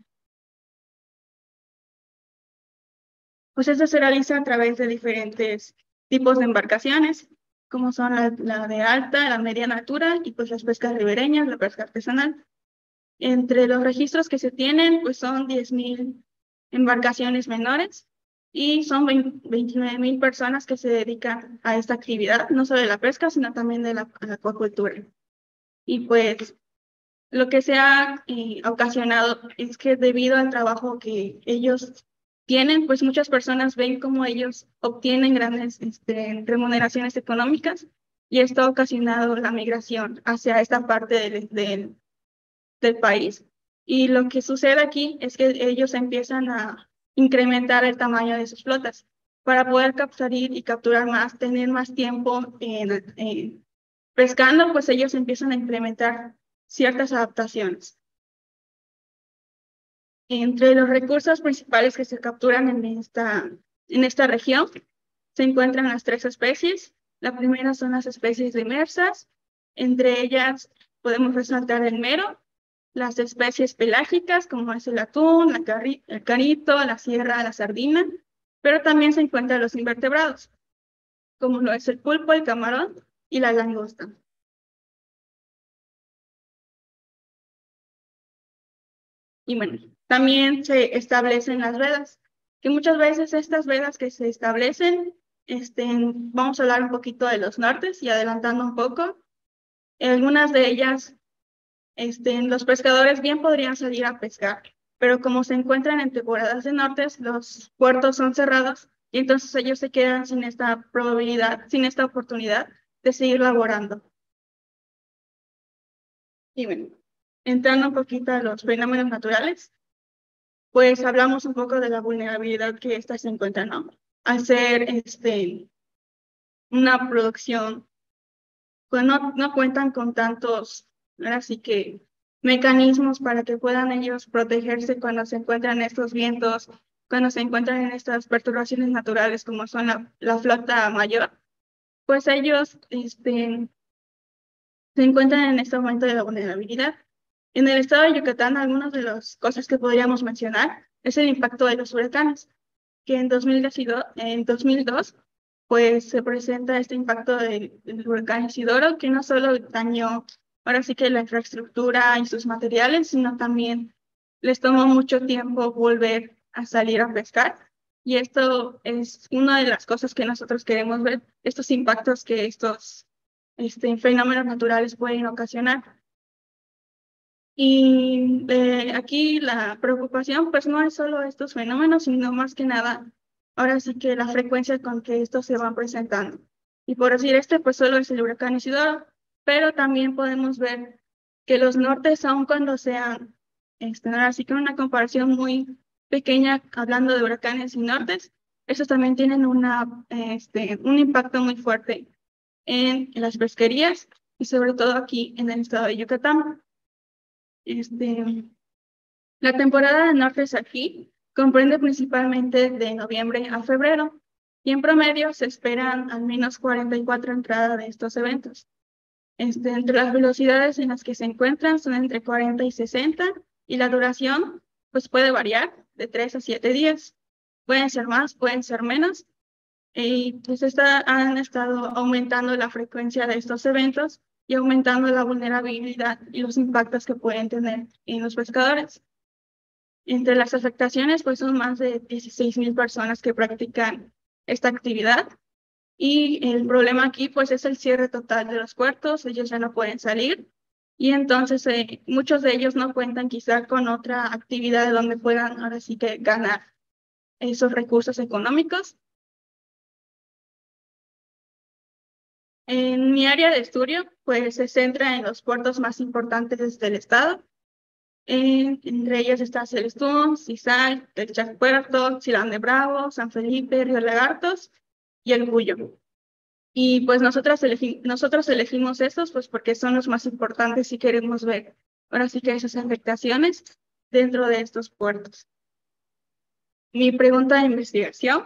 pues eso se realiza a través de diferentes tipos de embarcaciones, como son la, de alta, la mediana altura y pues las pescas ribereñas, la pesca artesanal. Entre los registros que se tienen, pues son 10.000 embarcaciones menores y son 29.000 personas que se dedican a esta actividad, no solo de la pesca, sino también de la, la acuacultura. Y pues lo que se ha eh, ocasionado es que debido al trabajo que ellos tienen, pues muchas personas ven cómo ellos obtienen grandes este, remuneraciones económicas y esto ha ocasionado la migración hacia esta parte del, país. Y lo que sucede aquí es que ellos empiezan a incrementar el tamaño de sus flotas para poder capturar y capturar más, tener más tiempo en pescando, pues ellos empiezan a implementar ciertas adaptaciones. Entre los recursos principales que se capturan en esta, en esta región se encuentran las tres especies. La primera son las especies demersas, entre ellas podemos resaltar el mero, las especies pelágicas como es el atún, la el carito, la sierra, la sardina, pero también se encuentran los invertebrados, como lo es el pulpo, el camarón y la langosta. Y bueno, también se establecen las vedas, que muchas veces estas vedas que se establecen, este, vamos a hablar un poquito de los nortes y adelantando un poco, algunas de ellas, este, los pescadores bien podrían salir a pescar, pero como se encuentran en temporadas de nortes, los puertos son cerrados y entonces ellos se quedan sin esta probabilidad, sin esta oportunidad de seguir laborando. Y bueno, entrando un poquito a los fenómenos naturales, pues hablamos un poco de la vulnerabilidad que esta se encuentra, ¿no? Al ser este, una producción, pues no, no cuentan con tantos, así que mecanismos para que puedan ellos protegerse cuando se encuentran estos vientos, cuando se encuentran en estas perturbaciones naturales como son la, la flota mayor, pues ellos este, se encuentran en este momento de la vulnerabilidad. En el estado de Yucatán, algunas de las cosas que podríamos mencionar es el impacto de los huracanes, que en 2012, en 2002 pues se presenta este impacto del, huracán Isidoro, que no solo dañó ahora sí que la infraestructura y sus materiales, sino también les tomó mucho tiempo volver a salir a pescar. Y esto es una de las cosas que nosotros queremos ver, estos impactos que estos este, fenómenos naturales pueden ocasionar. Y eh, aquí la preocupación pues no es solo estos fenómenos, sino más que nada, ahora sí que la frecuencia con que estos se van presentando. Y por decir este, pues solo es el huracán Isidoro, pero también podemos ver que los nortes, aun cuando sean, este, así que una comparación muy pequeña hablando de huracanes y nortes, esos también tienen una, este, un impacto muy fuerte en las pesquerías y sobre todo aquí en el estado de Yucatán. Este, la temporada de nortes aquí comprende principalmente de noviembre a febrero y en promedio se esperan al menos 44 entradas de estos eventos. Este, entre las velocidades en las que se encuentran son entre 40 y 60 y la duración pues puede variar de 3 a 7 días. Pueden ser más, pueden ser menos. Y pues está, han estado aumentando la frecuencia de estos eventos y aumentando la vulnerabilidad y los impactos que pueden tener en los pescadores. Entre las afectaciones, pues son más de 16 mil personas que practican esta actividad. Y el problema aquí, pues, es el cierre total de los puertos. Ellos ya no pueden salir. Y entonces eh, muchos de ellos no cuentan quizá con otra actividad de donde puedan ahora sí que ganar esos recursos económicos. En mi área de estudio, pues se centra en los puertos más importantes del estado, entre ellas está Celestún, Cisal, Texas Puerto, Silán de Bravo, San Felipe, Río Lagartos y El Cuyo. Y pues nosotros, nosotros elegimos estos pues porque son los más importantes si queremos ver ahora sí que esas afectaciones dentro de estos puertos. Mi pregunta de investigación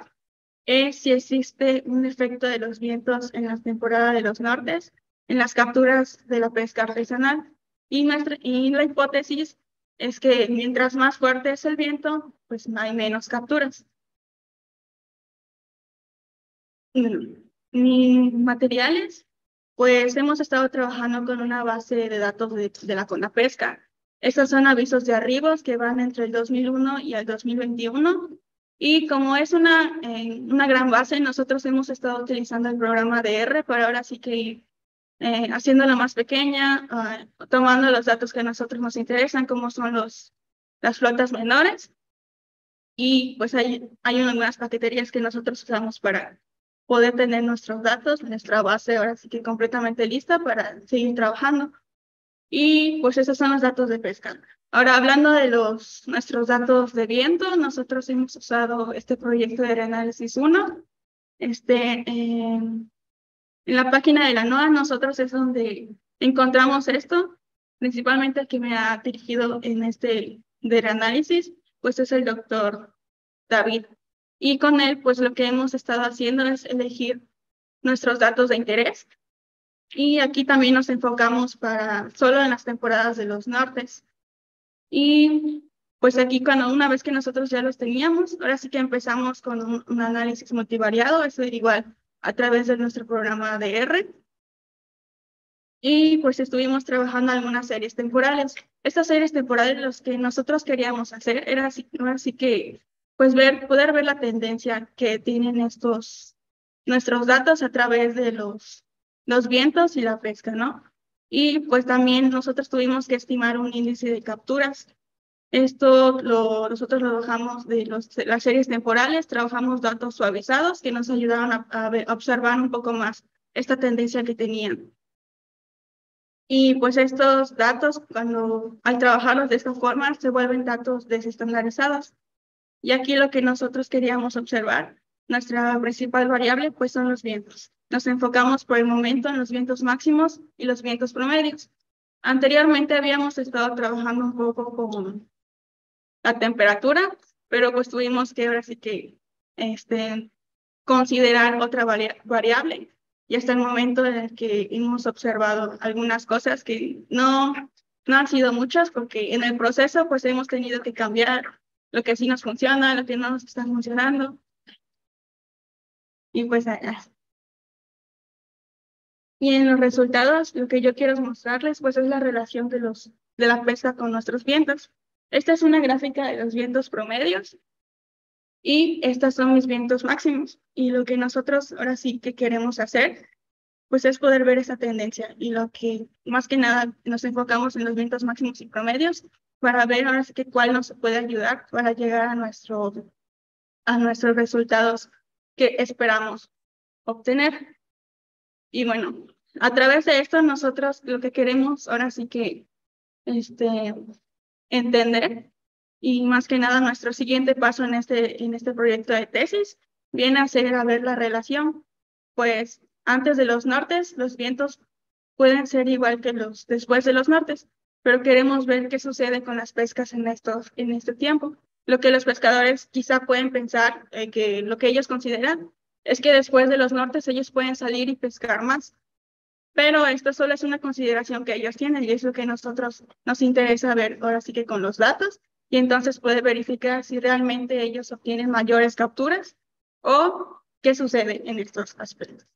es si existe un efecto de los vientos en la temporada de los nortes en las capturas de la pesca artesanal. Y, nuestra, y la hipótesis es que mientras más fuerte es el viento, pues hay menos capturas. Mis materiales, pues hemos estado trabajando con una base de datos de, la CONAPESCA. Estos son avisos de arribos que van entre el 2001 y el 2021. Y como es una, eh, una gran base, nosotros hemos estado utilizando el programa de R para ahora sí que ir eh, haciéndola más pequeña, ah, tomando los datos que a nosotros nos interesan, como son los, las flotas menores. Y pues hay, hay unas paqueterías que nosotros usamos para poder tener nuestros datos, nuestra base ahora sí que completamente lista para seguir trabajando. Y pues esos son los datos de pesca. Ahora, hablando de los, nuestros datos de viento, nosotros hemos usado este proyecto de análisis 1. Este, eh, en la página de la NOAA nosotros es donde encontramos esto, principalmente el que me ha dirigido en este del análisis, pues es el doctor David. Y con él, pues lo que hemos estado haciendo es elegir nuestros datos de interés. Y aquí también nos enfocamos para solo en las temporadas de los nortes. Y pues aquí cuando una vez que nosotros ya los teníamos, ahora sí que empezamos con un, análisis multivariado, eso igual a través de nuestro programa de R. Y pues estuvimos trabajando algunas series temporales. Estas series temporales, los que nosotros queríamos hacer era así, así que, pues ver, poder ver la tendencia que tienen estos, nuestros datos a través de los, los vientos y la pesca, ¿no? Y pues también nosotros tuvimos que estimar un índice de capturas esto lo, nosotros lo bajamos de los, las series temporales, trabajamos datos suavizados que nos ayudaron a, observar un poco más esta tendencia que tenían. Y pues estos datos, cuando al trabajarlos de esta forma, se vuelven datos desestandarizados. Y aquí lo que nosotros queríamos observar, nuestra principal variable, pues son los vientos. Nos enfocamos por el momento en los vientos máximos y los vientos promedios. Anteriormente habíamos estado trabajando un poco con la temperatura, pero pues tuvimos que ahora sí que este, considerar otra variable. Y hasta el momento en el que hemos observado algunas cosas que no, no han sido muchas, porque en el proceso pues hemos tenido que cambiar lo que sí nos funciona, lo que no nos está funcionando. Y pues y en los resultados, lo que yo quiero mostrarles, pues es la relación de, los, de la pesca con nuestros vientos. Esta es una gráfica de los vientos promedios y estas son mis vientos máximos. Y lo que nosotros ahora sí que queremos hacer, pues es poder ver esa tendencia y lo que más que nada nos enfocamos en los vientos máximos y promedios para ver ahora sí que cuál nos puede ayudar para llegar a, nuestro, a nuestros resultados que esperamos obtener. Y bueno, a través de esto nosotros lo que queremos ahora sí que este, entender y más que nada nuestro siguiente paso en este, en este proyecto de tesis viene a ser a ver la relación, pues antes de los nortes, los vientos pueden ser igual que los después de los nortes, pero queremos ver qué sucede con las pescas en, estos, en este tiempo. Lo que los pescadores quizá pueden pensar, eh, que lo que ellos consideran es que después de los nortes ellos pueden salir y pescar más. Pero esto solo es una consideración que ellos tienen y es lo que nosotros nos interesa ver ahora sí que con los datos y entonces puede verificar si realmente ellos obtienen mayores capturas o qué sucede en estos aspectos.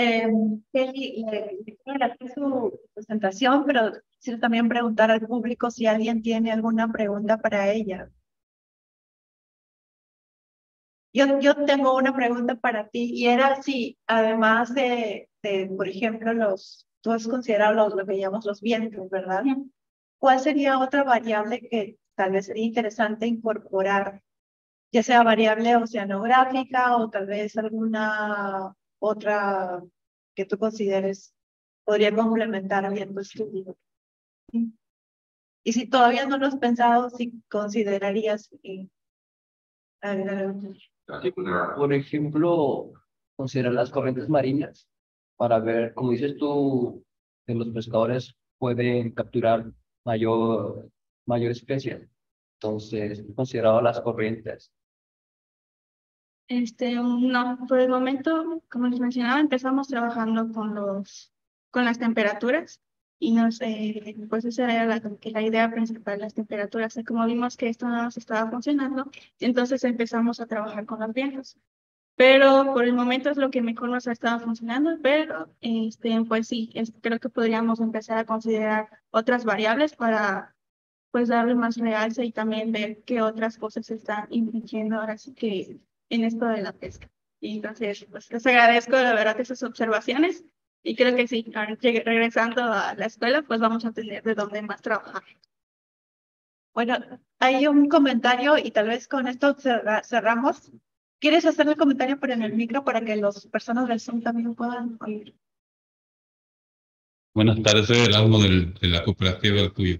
Eh, Kelly, le su presentación, pero quiero también preguntar al público si alguien tiene alguna pregunta para ella. Yo, yo tengo una pregunta para ti y era si, además de, de por ejemplo, los, tú has considerado los, lo que llamamos los vientos, ¿verdad? ¿Cuál sería otra variable que tal vez sería interesante incorporar, ya sea variable oceanográfica o tal vez alguna otra que tú consideres podría complementar bien tu estudio? Y si todavía no lo has pensado, si considerarías que... Por ejemplo, considerar las corrientes marinas para ver, como dices tú, que los pescadores pueden capturar mayor, mayor especie. Entonces, considerado las corrientes. Este, no, por el momento, como les mencionaba, empezamos trabajando con los, con las temperaturas y nos, eh, pues esa era la, la idea principal, las temperaturas. Como vimos que esto no nos estaba funcionando, entonces empezamos a trabajar con los vientos. Pero por el momento es lo que mejor nos ha estado funcionando, pero este, pues sí, creo que podríamos empezar a considerar otras variables para pues darle más realce y también ver qué otras cosas se están infringiendo ahora sí que en esto de la pesca. Y entonces, pues les agradezco de verdad esas observaciones y creo que sí, regresando a la escuela, pues vamos a tener de dónde más trabajar. Bueno, hay un comentario y tal vez con esto cerramos. ¿Quieres hacer el comentario por en el micro para que las personas del Zoom también puedan oír? Buenas tardes, soy el almo de la cooperativa del Cuyo.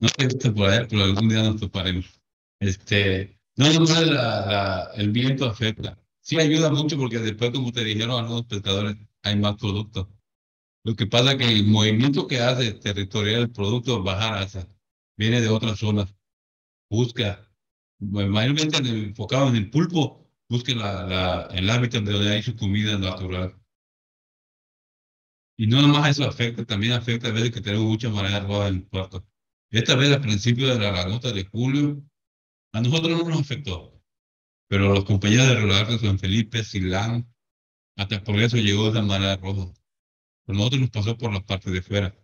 No sé si por allá, pero algún día nos toparemos. Este, no, no, la, el viento afecta. Sí ayuda mucho porque después, como te dijeron algunos pescadores, hay más producto. Lo que pasa es que el movimiento que hace territorial el producto bajar hacia, viene de otras zonas. Busca, mayormente enfocado en el pulpo, busque la, la, el hábitat donde hay su comida natural. Y no nomás eso afecta, también afecta a veces que tenemos mucha marea roja en el puerto. Esta vez, al principio de la lagota de julio, a nosotros no nos afectó. Pero los compañeros de Rodarte, San Felipe, Silán, hasta por eso llegó esa marea roja. Pero nosotros nos pasó por la parte de fuera.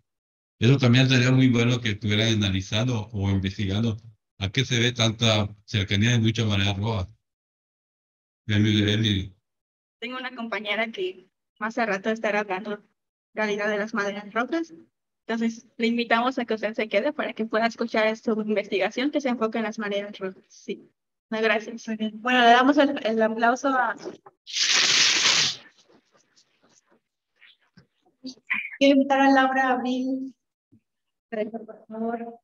Eso también sería muy bueno que estuvieran analizando o investigando a qué se ve tanta cercanía de mucha marea roja. Tengo una compañera que más a rato estará hablando realidad de las maderas rojas. Entonces, le invitamos a que usted se quede para que pueda escuchar su investigación que se enfoca en las maderas rojas. Sí. Gracias. Bueno, le damos el, el aplauso a... Quiero invitar a Laura Abril. Por favor.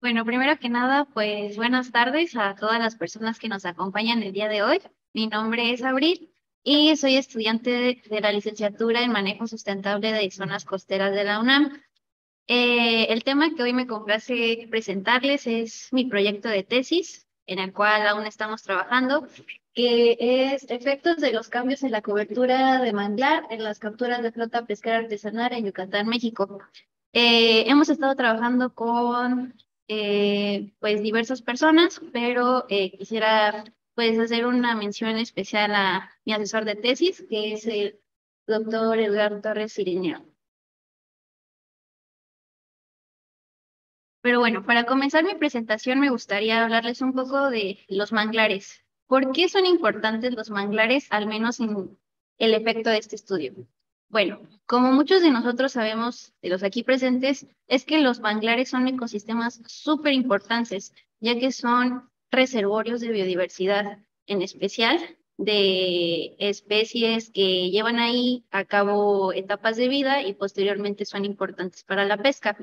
Bueno, primero que nada, pues buenas tardes a todas las personas que nos acompañan el día de hoy. Mi nombre es Abril y soy estudiante de, la licenciatura en Manejo Sustentable de Zonas Costeras de la UNAM. Eh, el tema que hoy me complace presentarles es mi proyecto de tesis, en el cual aún estamos trabajando, que es efectos de los cambios en la cobertura de manglar en las capturas de flota pesquera artesanal en Yucatán, México. Eh, hemos estado trabajando con eh, pues diversas personas, pero eh, quisiera pues hacer una mención especial a mi asesor de tesis, que es el doctor Edgar Torres Sirineo. Pero bueno, para comenzar mi presentación me gustaría hablarles un poco de los manglares. ¿Por qué son importantes los manglares, al menos en el efecto de este estudio? Bueno, como muchos de nosotros sabemos, de los aquí presentes, es que los manglares son ecosistemas súper importantes, ya que son reservorios de biodiversidad, en especial de especies que llevan ahí a cabo etapas de vida y posteriormente son importantes para la pesca.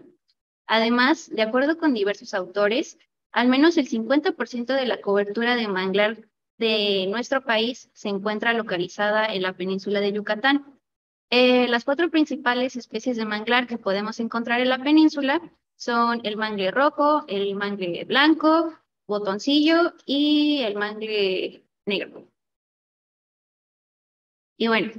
Además, de acuerdo con diversos autores, al menos el 50% de la cobertura de manglar de nuestro país se encuentra localizada en la península de Yucatán. Eh, las cuatro principales especies de manglar que podemos encontrar en la península son el mangle rojo, el mangle blanco, botoncillo y el mangle negro. Y bueno,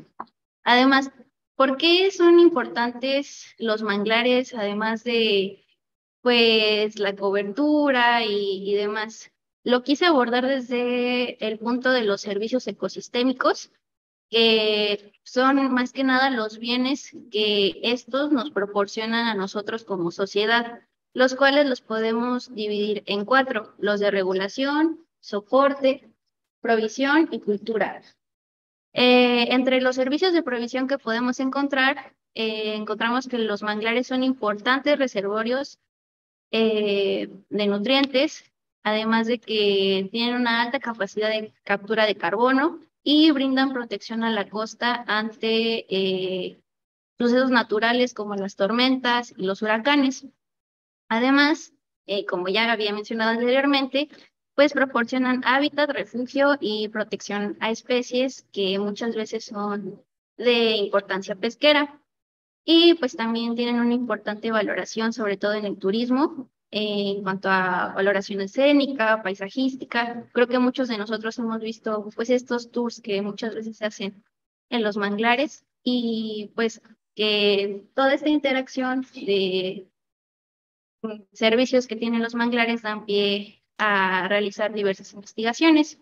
además, ¿por qué son importantes los manglares, además de pues la cobertura y, y demás? Lo quise abordar desde el punto de los servicios ecosistémicos, que son más que nada los bienes que estos nos proporcionan a nosotros como sociedad, los cuales los podemos dividir en cuatro, los de regulación, soporte, provisión y cultura. Eh, entre los servicios de provisión que podemos encontrar, eh, encontramos que los manglares son importantes reservorios eh, de nutrientes, además de que tienen una alta capacidad de captura de carbono y brindan protección a la costa ante sucesos naturales como las tormentas y los huracanes. Además, como ya había mencionado anteriormente, pues proporcionan hábitat, refugio y protección a especies que muchas veces son de importancia pesquera. Y pues también tienen una importante valoración, sobre todo en el turismo, en cuanto a valoración escénica, paisajística. Creo que muchos de nosotros hemos visto pues estos tours que muchas veces se hacen en los manglares y pues que toda esta interacción de servicios que tienen los manglares dan pie a realizar diversas investigaciones.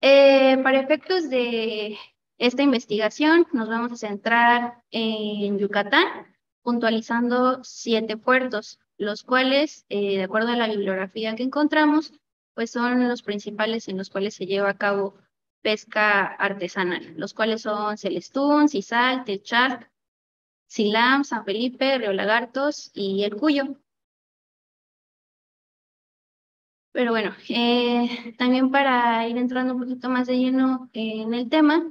Eh, para efectos de esta investigación nos vamos a centrar en Yucatán, puntualizando siete puertos, los cuales, eh, de acuerdo a la bibliografía que encontramos, pues son los principales en los cuales se lleva a cabo pesca artesanal, los cuales son Celestún, Cisal, Techar, Silam, San Felipe, Río Lagartos y El Cuyo. Pero bueno, eh, también para ir entrando un poquito más de lleno en el tema,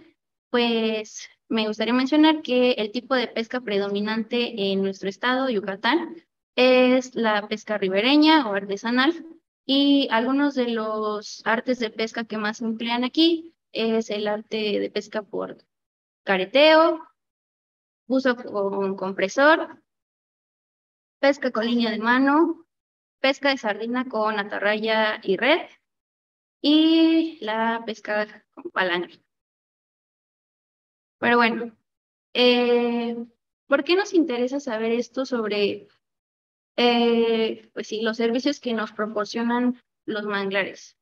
pues me gustaría mencionar que el tipo de pesca predominante en nuestro estado, Yucatán, es la pesca ribereña o artesanal y algunos de los artes de pesca que más emplean aquí es el arte de pesca por careteo, buzo con compresor, pesca con línea de mano, pesca de sardina con atarraya y red y la pesca con palanca. Pero bueno, eh, ¿por qué nos interesa saber esto sobre eh, pues sí, los servicios que nos proporcionan los manglares?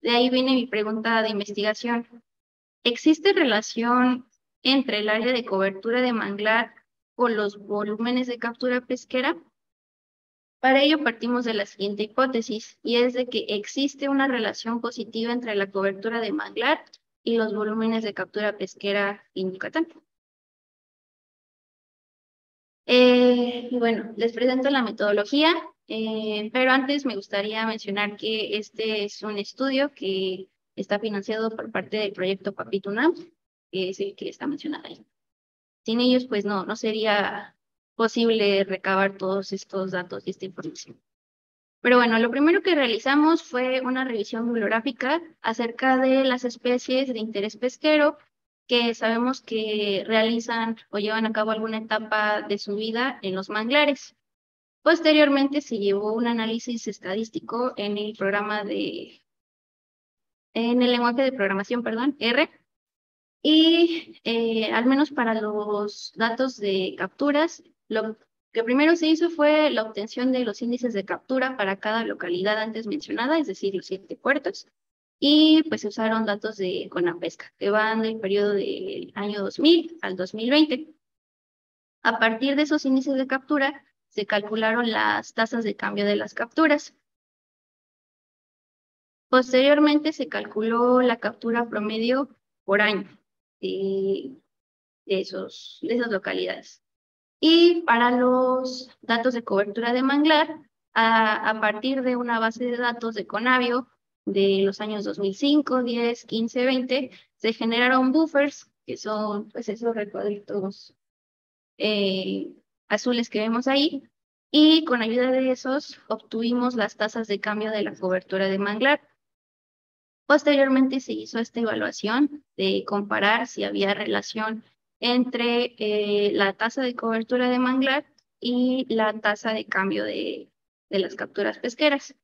De ahí viene mi pregunta de investigación. ¿Existe relación entre el área de cobertura de manglar o los volúmenes de captura pesquera? Para ello partimos de la siguiente hipótesis, y es de que existe una relación positiva entre la cobertura de manglar y los volúmenes de captura pesquera en Yucatán. Eh, bueno, les presento la metodología, eh, pero antes me gustaría mencionar que este es un estudio que está financiado por parte del proyecto Papitunam, que es el que está mencionado ahí. Sin ellos, pues no, no sería posible recabar todos estos datos y esta información. Pero bueno, lo primero que realizamos fue una revisión bibliográfica acerca de las especies de interés pesquero que sabemos que realizan o llevan a cabo alguna etapa de su vida en los manglares. Posteriormente se llevó un análisis estadístico en el programa de, en el lenguaje de programación, perdón, R, y eh, al menos para los datos de capturas, lo que primero se hizo fue la obtención de los índices de captura para cada localidad antes mencionada, es decir, los siete puertos, y pues se usaron datos de Conapesca, que van del periodo del año 2000 al 2020. A partir de esos índices de captura, se calcularon las tasas de cambio de las capturas. Posteriormente se calculó la captura promedio por año de, esos, de esas localidades. Y para los datos de cobertura de manglar, a, partir de una base de datos de Conavio de los años 2005, 10, 15, 20, se generaron buffers, que son pues esos recuadritos eh, azules que vemos ahí, y con ayuda de esos obtuvimos las tasas de cambio de la cobertura de manglar. Posteriormente se hizo esta evaluación de comparar si había relación entre eh, la tasa de cobertura de manglar y la tasa de cambio de, de las capturas pesqueras.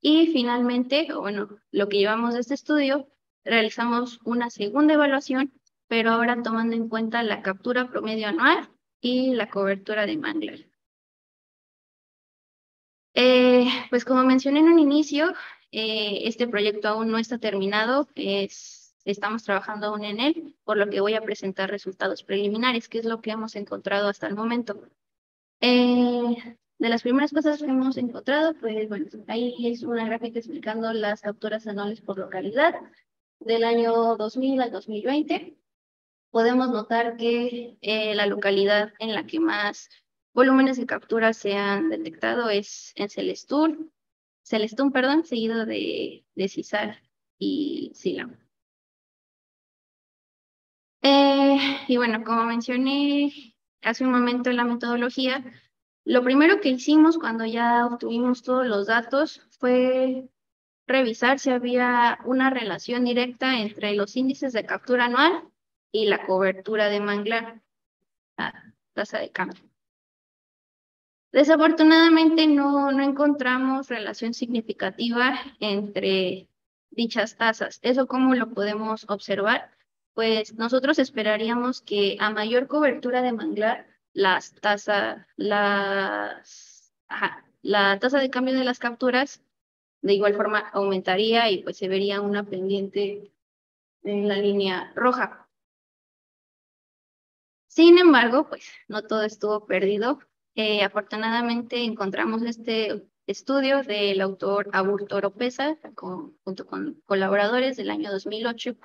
Y finalmente, bueno, lo que llevamos de este estudio, realizamos una segunda evaluación, pero ahora tomando en cuenta la captura promedio anual y la cobertura de manglar. Eh, pues como mencioné en un inicio, eh, este proyecto aún no está terminado, es, estamos trabajando aún en él, por lo que voy a presentar resultados preliminares, que es lo que hemos encontrado hasta el momento. Eh, de las primeras cosas que hemos encontrado, pues bueno, ahí es una gráfica explicando las capturas anuales por localidad del año 2000 al 2020. Podemos notar que la localidad en la que más volúmenes de captura se han detectado es en Celestún, Celestún, perdón, seguido de, de Cisar y Silam. Eh, y bueno, como mencioné hace un momento en la metodología, lo primero que hicimos cuando ya obtuvimos todos los datos fue revisar si había una relación directa entre los índices de captura anual y la cobertura de manglar, la tasa de cambio. Desafortunadamente no, no encontramos relación significativa entre dichas tasas. ¿Eso cómo lo podemos observar? Pues nosotros esperaríamos que a mayor cobertura de manglar, las tasa, la tasa de cambio de las capturas de igual forma aumentaría y pues se vería una pendiente en la línea roja. Sin embargo, pues no todo estuvo perdido. Eh, afortunadamente encontramos este estudio del autor Aburto Oropesa junto con colaboradores del año 2008,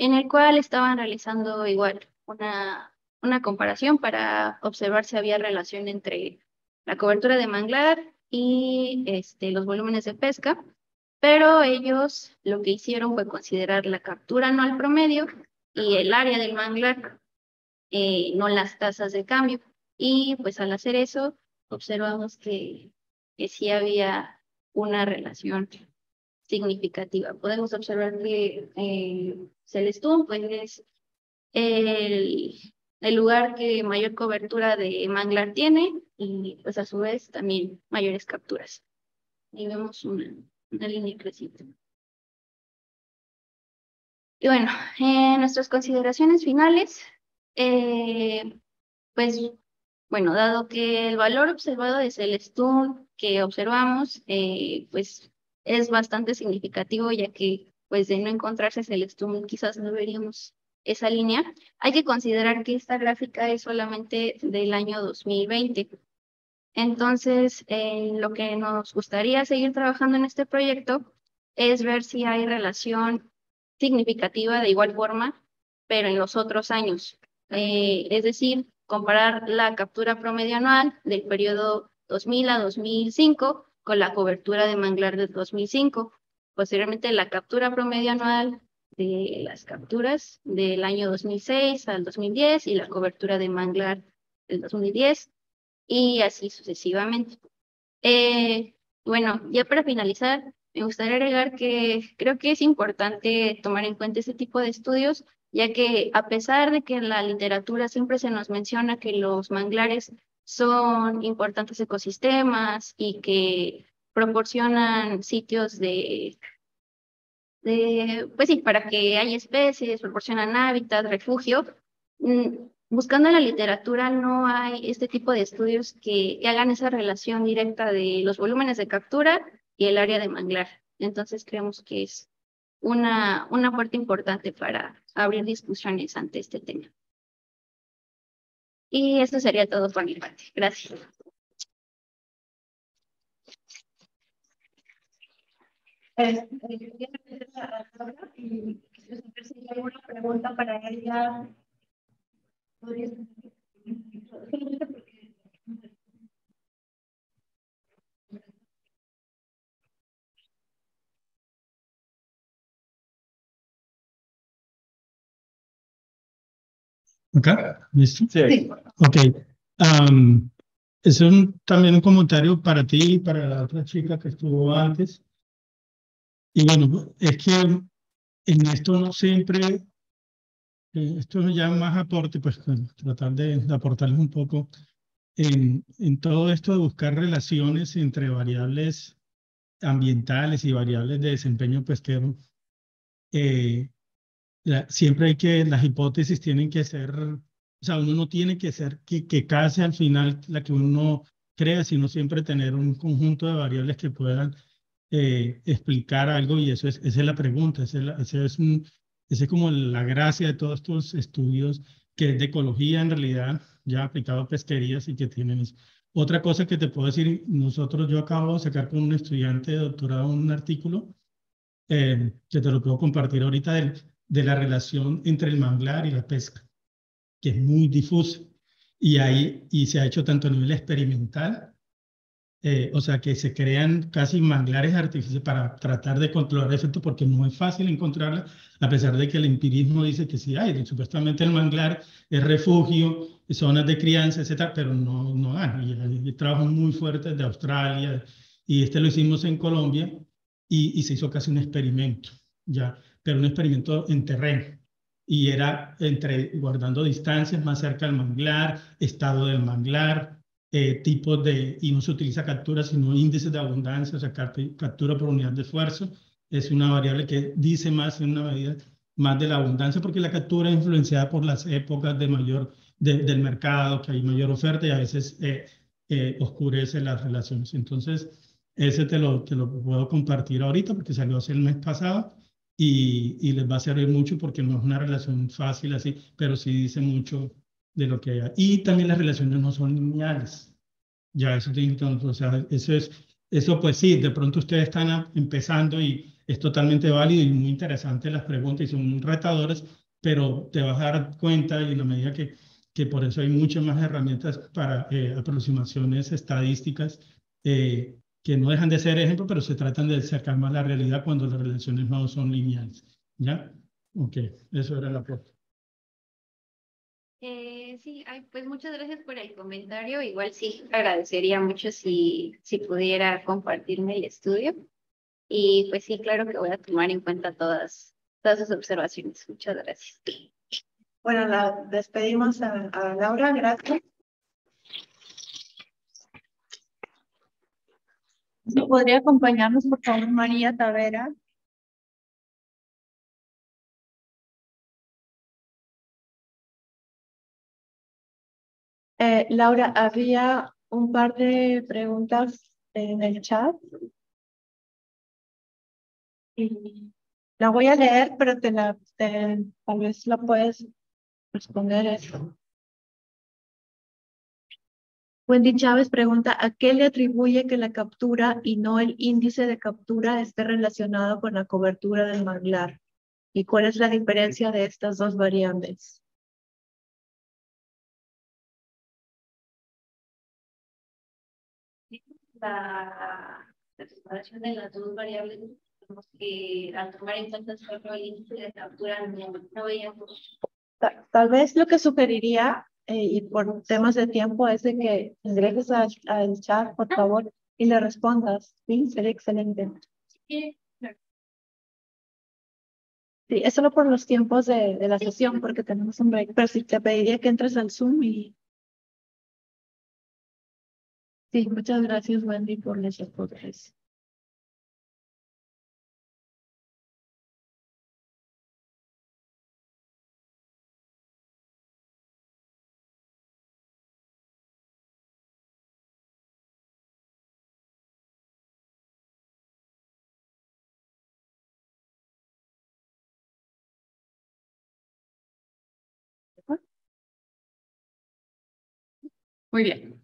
en el cual estaban realizando igual una, una comparación para observar si había relación entre la cobertura de manglar y este, los volúmenes de pesca, pero ellos lo que hicieron fue considerar la captura anual promedio y el área del manglar, eh, no las tasas de cambio. Y pues al hacer eso, observamos que, que sí había una relación significativa. Podemos observar que eh, Celestún pues, es el, lugar que mayor cobertura de manglar tiene y pues a su vez también mayores capturas. Y vemos una, una línea creciente. Y bueno, en nuestras consideraciones finales, eh, pues bueno, dado que el valor observado de Celestún que observamos, eh, pues es bastante significativo, ya que pues de no encontrarse Celestún quizás no veríamos esa línea, hay que considerar que esta gráfica es solamente del año 2020. Entonces, eh, lo que nos gustaría seguir trabajando en este proyecto es ver si hay relación significativa de igual forma, pero en los otros años. Eh, es decir, comparar la captura promedio anual del periodo 2000 a 2005 con la cobertura de manglar de 2005. Posteriormente, la captura promedio anual de las capturas del año 2006 al 2010 y la cobertura de manglar del 2010 y así sucesivamente. Eh, bueno, ya para finalizar, me gustaría agregar que creo que es importante tomar en cuenta este tipo de estudios ya que a pesar de que en la literatura siempre se nos menciona que los manglares son importantes ecosistemas y que proporcionan sitios de, de pues sí, para que haya especies, proporcionan hábitat, refugio, mm, buscando en la literatura no hay este tipo de estudios que, que hagan esa relación directa de los volúmenes de captura y el área de manglar. Entonces creemos que es una, una puerta importante para abrir discusiones ante este tema. Y eso sería todo por mi parte. Gracias. Si hay alguna pregunta para ella. ¿Acá? ¿Listo? Sí. Ok. Um, es un, también un comentario para ti y para la otra chica que estuvo antes. Y bueno, es que en esto no siempre, eh, esto ya más aporte, pues tratar de, aportarles un poco en, en todo esto de buscar relaciones entre variables ambientales y variables de desempeño pesquero. Eh, siempre hay que, las hipótesis tienen que ser, o sea, uno no tiene que ser que, que case al final la que uno crea, sino siempre tener un conjunto de variables que puedan eh, explicar algo y eso es, esa es la pregunta, esa es, es, un, esa es como la gracia de todos estos estudios que es de ecología en realidad, ya aplicado a pesquerías y que tienen eso. Otra cosa que te puedo decir, nosotros, yo acabo de sacar con un estudiante de doctorado un artículo eh, que te lo puedo compartir ahorita de, de la relación entre el manglar y la pesca, que es muy difusa. Y, ahí, y se ha hecho tanto a nivel experimental, eh, o sea que se crean casi manglares artificiales para tratar de controlar efectos, porque no es fácil encontrarla, a pesar de que el empirismo dice que sí hay, supuestamente el manglar es refugio, zonas de crianza, etcétera, pero no, no hay. Hay trabajos muy fuertes de Australia y este lo hicimos en Colombia y, y, se hizo casi un experimento, ya, pero un experimento en terreno. Y era entre guardando distancias más cerca del manglar, estado del manglar, eh, tipos de, y no se utiliza captura, sino índices de abundancia, o sea, captura por unidad de esfuerzo. Es una variable que dice más en una medida más de la abundancia, porque la captura es influenciada por las épocas de mayor del mercado, que hay mayor oferta y a veces eh, eh, oscurece las relaciones. Entonces, ese te lo, te lo puedo compartir ahorita porque salió hace el mes pasado y, y, les va a servir mucho porque no es una relación fácil así, pero sí dice mucho de lo que hay. Y también las relaciones no son lineales. Ya, eso, o sea, eso es, eso pues sí, de pronto ustedes están empezando y es totalmente válido y muy interesante las preguntas y son retadoras, pero te vas a dar cuenta y en la medida que que por eso hay muchas más herramientas para eh, aproximaciones estadísticas eh, que no dejan de ser ejemplos, pero se tratan de acercar más a la realidad cuando las relaciones no son lineales. ¿Ya? Ok, eso era la pregunta. Eh, sí, pues muchas gracias por el comentario. Igual sí, agradecería mucho si, si pudiera compartirme el estudio. Y pues sí, claro que voy a tomar en cuenta todas, todas sus observaciones. Muchas gracias. Bueno, la despedimos a, a Laura, gracias. ¿Podría acompañarnos, por favor, María Tavera? Eh, Laura, había un par de preguntas en el chat. Y la voy a leer, pero te la, tal vez la puedes responder eso. Wendy Chávez pregunta, ¿a qué le atribuye que la captura y no el índice de captura esté relacionado con la cobertura del manglar? ¿Y cuál es la diferencia de estas dos variables? La, separación de las dos variables, que al tomar en cuenta el índice de captura no, no veíamos Tal vez lo que sugeriría, eh, y por temas de tiempo, es de que ingreses al chat, por favor, y le respondas. Sí, sería excelente. Sí, es solo por los tiempos de, de la sesión, porque tenemos un break, pero sí te pediría que entres al Zoom y... Sí, muchas gracias, Wendy, por las aportes. Muy bien.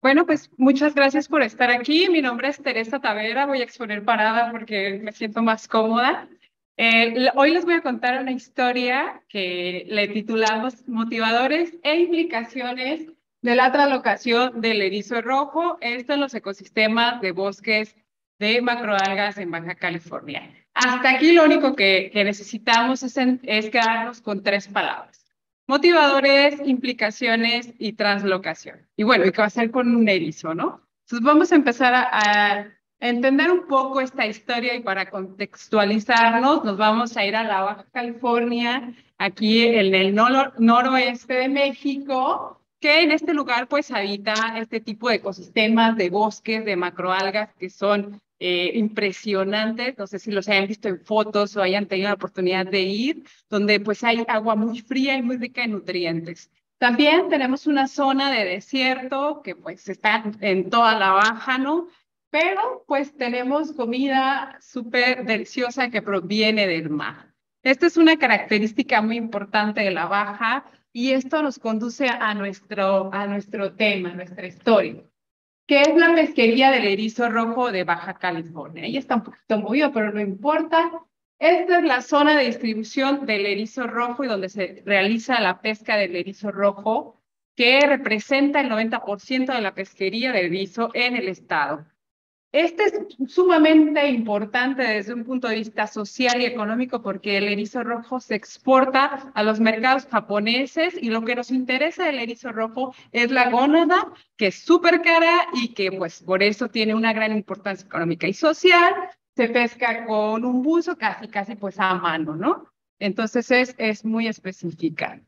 Bueno, pues muchas gracias por estar aquí. Mi nombre es Teresa Tavera. Voy a exponer parada porque me siento más cómoda. Eh, hoy les voy a contar una historia que le titulamos Motivadores e implicaciones de la tralocación del erizo rojo, esto en los ecosistemas de bosques de macroalgas en Baja California. Hasta aquí lo único que, que necesitamos es, en- es quedarnos con tres palabras. Motivadores, implicaciones y translocación. Y bueno, ¿y qué va a ser con un erizo, no? Entonces vamos a empezar a, entender un poco esta historia y para contextualizarnos nos vamos a ir a la Baja California, aquí en el noro- noroeste de México, que en este lugar pues habita este tipo de ecosistemas de bosques, de macroalgas que son eh, impresionantes, no sé si los hayan visto en fotos o hayan tenido la oportunidad de ir, donde pues hay agua muy fría y muy rica en nutrientes. También tenemos una zona de desierto que pues está en toda la baja, ¿no? Pero pues tenemos comida súper deliciosa que proviene del mar. Esta es una característica muy importante de la baja y esto nos conduce a nuestro, a nuestro tema, a nuestra historia, que es la pesquería del erizo rojo de Baja California. Ahí está un poquito movido, pero no importa. Esta es la zona de distribución del erizo rojo y donde se realiza la pesca del erizo rojo, que representa el 90% de la pesquería del erizo en el estado. Este es sumamente importante desde un punto de vista social y económico porque el erizo rojo se exporta a los mercados japoneses y lo que nos interesa del erizo rojo es la gónada, que es súper cara y que pues por eso tiene una gran importancia económica y social. Se pesca con un buzo casi, casi pues a mano, ¿no? Entonces es, es muy específica.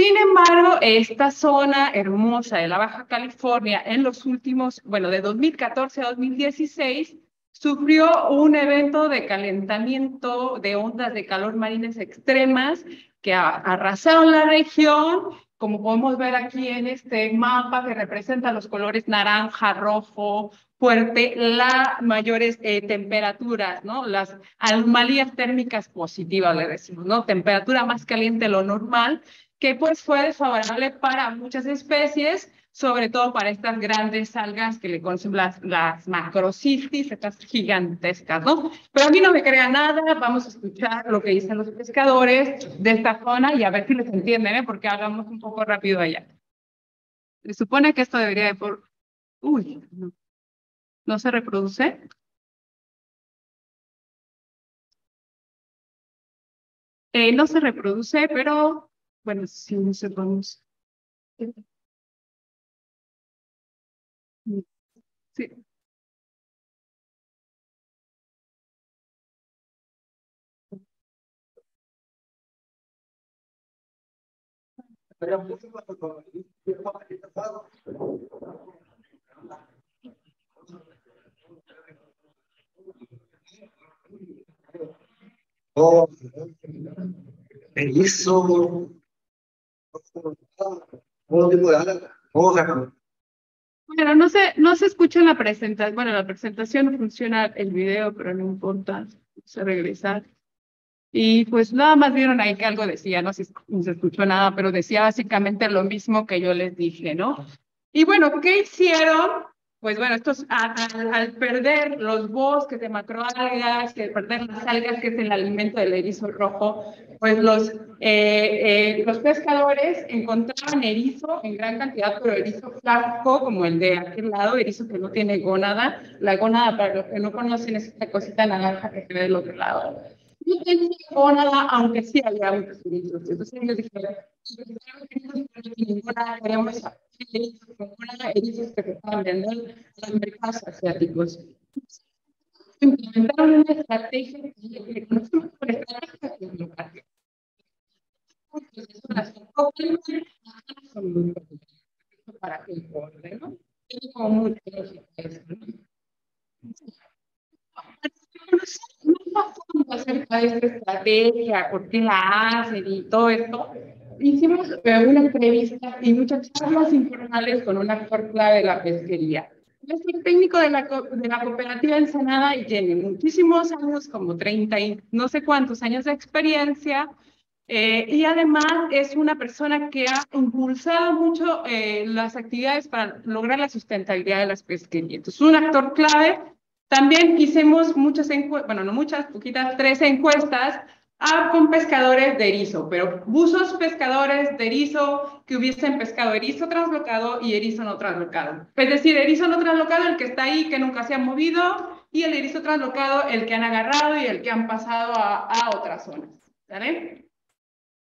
Sin embargo, esta zona hermosa de la Baja California en los últimos, bueno, de 2014 a 2016, sufrió un evento de calentamiento de ondas de calor marinas extremas que arrasaron la región, como podemos ver aquí en este mapa que representa los colores naranja, rojo, fuerte, las mayores eh, temperaturas, ¿no? Las anomalías térmicas positivas, le decimos, ¿no? Temperatura más caliente de lo normal, que pues fue desfavorable para muchas especies, sobre todo para estas grandes algas que le conocen las, las macrocistis, estas gigantescas, ¿no? Pero a mí no me crea nada, vamos a escuchar lo que dicen los pescadores de esta zona y a ver si les entienden, ¿eh? Porque hablamos un poco rápido allá. Se supone que esto debería de por... Uy, no. ¿No se reproduce? Eh, no se reproduce, pero bueno, sí, no se reproduce. Sí. Oh, erizo. Todo tipo de alga. Oh, Bueno, no se, no se escucha la presentación. Bueno, la presentación no funciona el video, pero no importa. Se regresar. Y pues nada más vieron ahí que algo decía, no si no se escuchó nada, pero decía básicamente lo mismo que yo les dije, ¿no? Y bueno, ¿qué hicieron? Pues bueno, estos, al perder los bosques de macroalgas, que perder las algas, que es el alimento del erizo rojo, pues los, eh, eh, los pescadores encontraban erizo en gran cantidad, pero erizo flaco, como el de aquel lado, erizo que no tiene gónada. La gónada, para los que no conocen, es esta cosita naranja que se ve del otro lado. Tenía gónada, aunque sí había muchos erizos. Entonces ellos dijeron, ninguna queremos erizos, ninguna erizos que vender a los mercados asiáticos. Implementaron una estrategia que conocemos por estrategia de local. para que engorde, ¿no? Tiene como lógica eso, ¿no? Más a fondo acerca de esta estrategia, por qué la hacen y todo esto, hicimos una entrevista y muchas charlas informales con un actor clave de la pesquería. Es el técnico de la, de la cooperativa Ensenada y tiene muchísimos años, como 30 y no sé cuántos años de experiencia, eh, y además es una persona que ha impulsado mucho eh, las actividades para lograr la sustentabilidad de las pesquerías. Entonces, un actor clave. También hicimos muchas encuestas, bueno, no muchas, poquitas, tres encuestas a, con pescadores de erizo, pero buzos pescadores de erizo que hubiesen pescado erizo translocado y erizo no translocado. Es decir, erizo no translocado, el que está ahí, que nunca se ha movido, y el erizo traslocado el que han agarrado y el que han pasado a, a otras zonas. ¿Vale?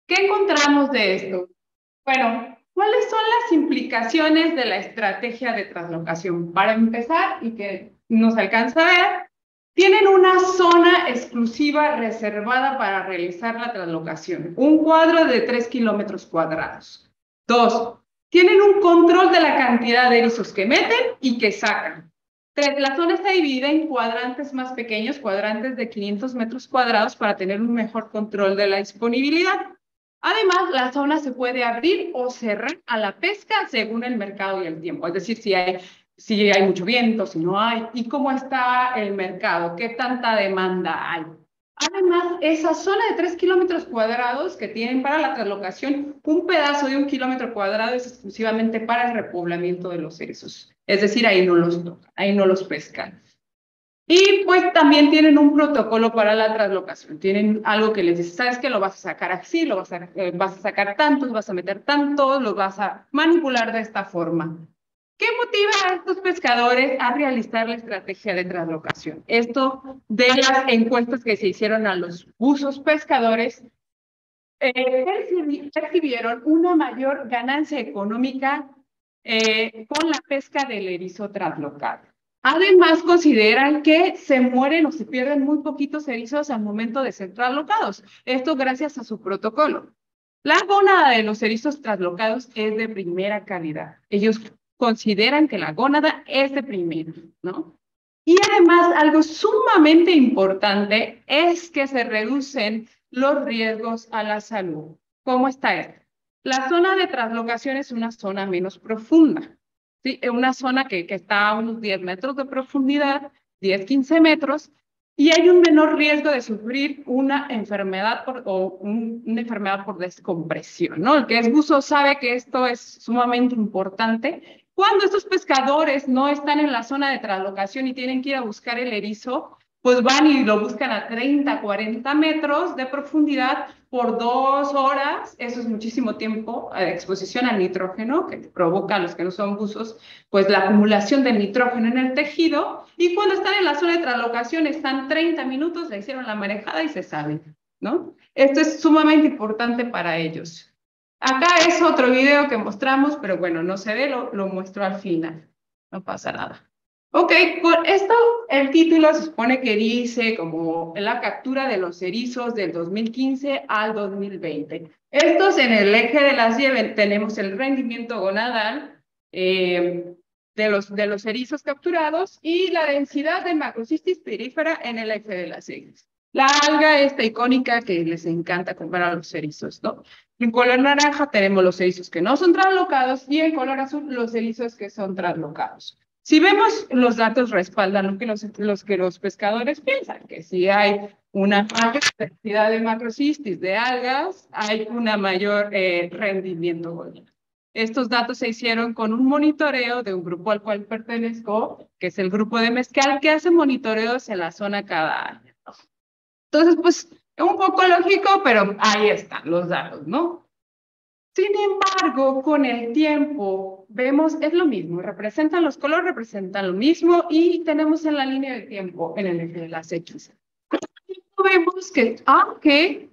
¿Qué encontramos de esto? Bueno, ¿cuáles son las implicaciones de la estrategia de traslocación? Para empezar, y que nos alcanza a ver, tienen una zona exclusiva reservada para realizar la traslocación, un cuadro de 3 kilómetros cuadrados. Dos, tienen un control de la cantidad de erizos que meten y que sacan. Tres, la zona está dividida en cuadrantes más pequeños, cuadrantes de 500 metros cuadrados para tener un mejor control de la disponibilidad. Además, la zona se puede abrir o cerrar a la pesca según el mercado y el tiempo. Es decir, si hay si hay mucho viento, si no hay, y cómo está el mercado, qué tanta demanda hay. Además, esa zona de tres kilómetros cuadrados que tienen para la traslocación, un pedazo de un kilómetro cuadrado es exclusivamente para el repoblamiento de los erizos. Es decir, ahí no los ahí no los pescan. Y pues también tienen un protocolo para la traslocación. Tienen algo que les dice, sabes que lo vas a sacar así, lo vas a, eh, vas a sacar tantos, vas a meter tantos, lo vas a manipular de esta forma. ¿Qué motiva a estos pescadores a realizar la estrategia de translocación? Esto de las encuestas que se hicieron a los buzos pescadores, eh, percibieron una mayor ganancia económica eh, con la pesca del erizo traslocado. Además, consideran que se mueren o se pierden muy poquitos erizos al momento de ser traslocados. Esto gracias a su protocolo. La gónada de los erizos traslocados es de primera calidad. Ellos consideran que la gónada es de primero, ¿no? Y además, algo sumamente importante es que se reducen los riesgos a la salud. ¿Cómo está esto? La zona de traslocación es una zona menos profunda, ¿sí? Es una zona que, que está a unos 10 metros de profundidad, 10, 15 metros, y hay un menor riesgo de sufrir una enfermedad por, o una enfermedad por descompresión, ¿no? El que es buzo sabe que esto es sumamente importante cuando estos pescadores no están en la zona de traslocación y tienen que ir a buscar el erizo, pues van y lo buscan a 30, 40 metros de profundidad por dos horas. Eso es muchísimo tiempo de exposición al nitrógeno que provoca a los que no son buzos, pues la acumulación de nitrógeno en el tejido. Y cuando están en la zona de traslocación están 30 minutos, le hicieron la marejada y se salen, ¿no? Esto es sumamente importante para ellos. Acá es otro video que mostramos, pero bueno, no se ve, lo, lo muestro al final. No pasa nada. Ok, con esto el título se supone que dice como la captura de los erizos del 2015 al 2020. Estos en el eje de las lleves tenemos el rendimiento gonadal eh, de, los, de los erizos capturados y la densidad de macrocistis perífera en el eje de las ejes. La alga esta icónica que les encanta comprar a los erizos, ¿no? En color naranja tenemos los erizos que no son translocados y en color azul los erizos que son translocados. Si vemos, los datos respaldan lo que los, pescadores piensan, que si hay una mayor cantidad de macrocistis de algas, hay una mayor eh, rendimiento Estos datos se hicieron con un monitoreo de un grupo al cual pertenezco, que es el grupo de mezcal, que hace monitoreos en la zona cada año. Entonces, pues, es un poco lógico, pero ahí están los datos, ¿no? Sin embargo, con el tiempo, vemos, es lo mismo, representan los colores, representan lo mismo, y tenemos en la línea del tiempo, en el eje de las X. Vemos que, aunque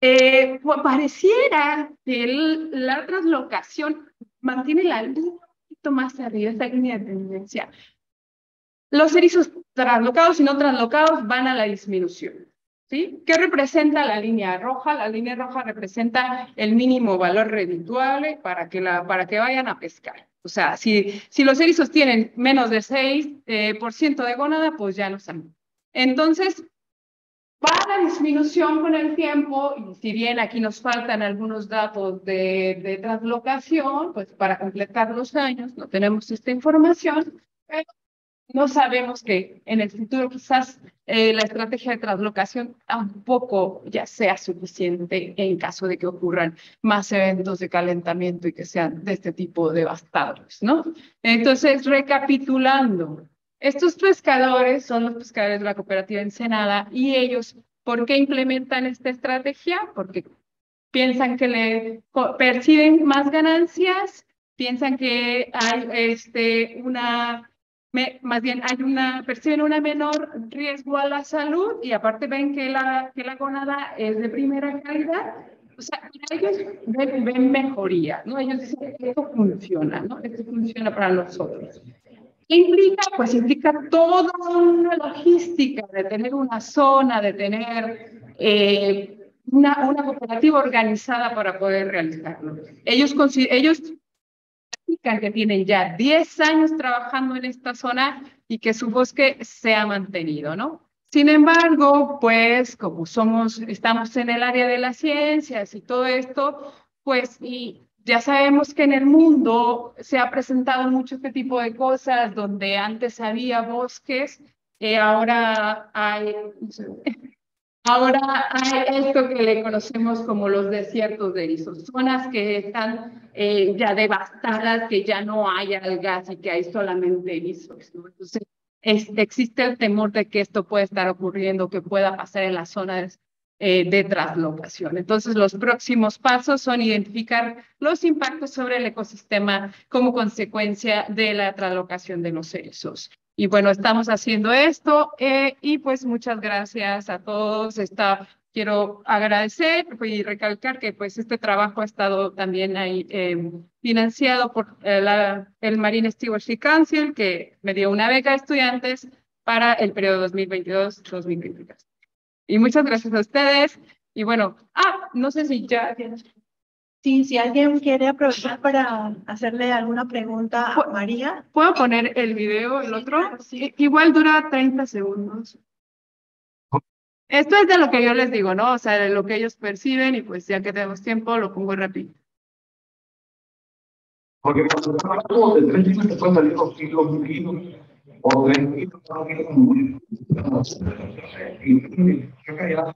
eh, pareciera que la translocación mantiene la línea un poquito más arriba, esta línea de tendencia, los erizos traslocados y no traslocados van a la disminución. ¿Sí? ¿Qué representa la línea roja? La línea roja representa el mínimo valor redituable para que, la, para que vayan a pescar. O sea, si, si los erizos tienen menos de 6% eh, por ciento de gónada, pues ya no están. Entonces, va la disminución con el tiempo, y si bien aquí nos faltan algunos datos de, de translocación, pues para completar los años no tenemos esta información, pero no sabemos que en el futuro quizás eh, la estrategia de translocación tampoco ya sea suficiente en caso de que ocurran más eventos de calentamiento y que sean de este tipo devastadores, ¿no? Entonces, recapitulando, estos pescadores son los pescadores de la cooperativa Ensenada y ellos, ¿por qué implementan esta estrategia? Porque piensan que le perciben más ganancias, piensan que hay este, una me, más bien hay una, perciben una menor riesgo a la salud y aparte ven que la, que la gonada es de primera calidad. O sea, ellos ven, ven mejoría, ¿no? Ellos dicen esto funciona, ¿no? Esto funciona para nosotros. ¿Qué implica? Pues implica toda una logística de tener una zona, de tener eh, una, una cooperativa organizada para poder realizarlo. Ellos, ellos que tienen ya 10 años trabajando en esta zona y que su bosque se ha mantenido, ¿no? Sin embargo, pues como somos, estamos en el área de las ciencias y todo esto, pues y ya sabemos que en el mundo se ha presentado mucho este tipo de cosas, donde antes había bosques, eh, ahora hay, Ahora hay esto que le conocemos como los desiertos de erizos, zonas que están eh, ya devastadas, que ya no hay algas y que hay solamente erizos. Entonces, existe el temor de que esto puede estar ocurriendo, que pueda pasar en las zonas eh, de traslocación. Entonces, los próximos pasos son identificar los impactos sobre el ecosistema como consecuencia de la traslocación de los erizos. Y bueno, estamos haciendo esto eh, y pues muchas gracias a todos. Está, quiero agradecer y recalcar que pues este trabajo ha estado también ahí eh, financiado por eh, la, el Marine Stewardship Council, que me dio una beca de estudiantes para el periodo 2022-2023. Y muchas gracias a ustedes. Y bueno, ah, no sé si ya Sí, si alguien quiere aprovechar para hacerle alguna pregunta a María. ¿Puedo poner el video, el otro? Sí. Igual dura 30 segundos. Esto es de lo que yo les digo, ¿no? O sea, de lo que ellos perciben y pues ya que tenemos tiempo lo pongo rápido. Porque cuando hablamos de 30 se puede salir los kilos, o 30 y creo que ya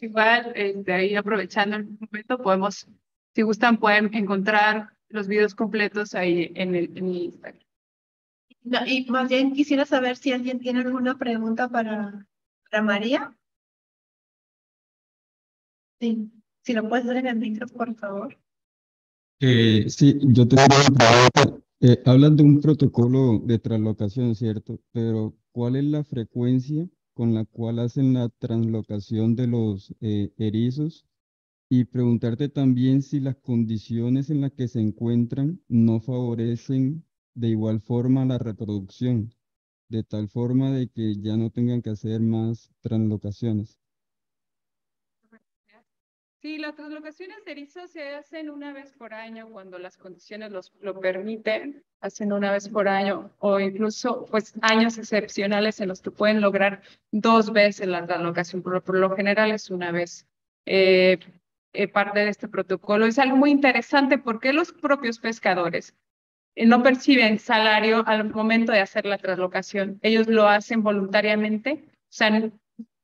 Igual, de ahí aprovechando el momento, podemos, si gustan, pueden encontrar los videos completos ahí en el, Instagram. y más bien quisiera saber si alguien tiene alguna pregunta para, para María. Sí, si lo puedes dar en el micro, por favor. Eh, sí, yo te pregunta. Eh, de un protocolo de translocación, ¿cierto? Pero ¿cuál es la frecuencia con la cual hacen la translocación de los eh, erizos? Y preguntarte también si las condiciones en las que se encuentran no favorecen de igual forma la reproducción, de tal forma de que ya no tengan que hacer más translocaciones. Sí, las translocaciones de erizos se hacen una vez por año cuando las condiciones los, lo permiten, hacen una vez por año o incluso pues años excepcionales en los que pueden lograr dos veces la translocación, pero por lo general es una vez. Eh, eh, parte de este protocolo. Es algo muy interesante porque los propios pescadores eh, no perciben salario al momento de hacer la translocación. Ellos lo hacen voluntariamente, o sea,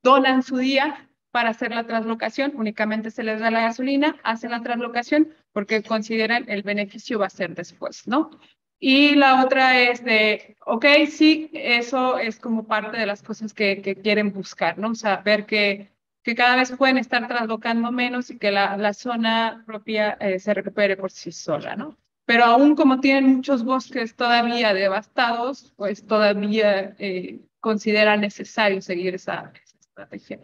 donan su día para hacer la translocación, únicamente se les da la gasolina, hacen la translocación porque consideran el beneficio va a ser después, ¿no? Y la otra es de, ok, sí, eso es como parte de las cosas que, que quieren buscar, ¿no? O sea, ver que, que cada vez pueden estar translocando menos y que la, la zona propia eh, se recupere por sí sola, ¿no? Pero aún como tienen muchos bosques todavía devastados, pues todavía eh, consideran necesario seguir esa, esa estrategia.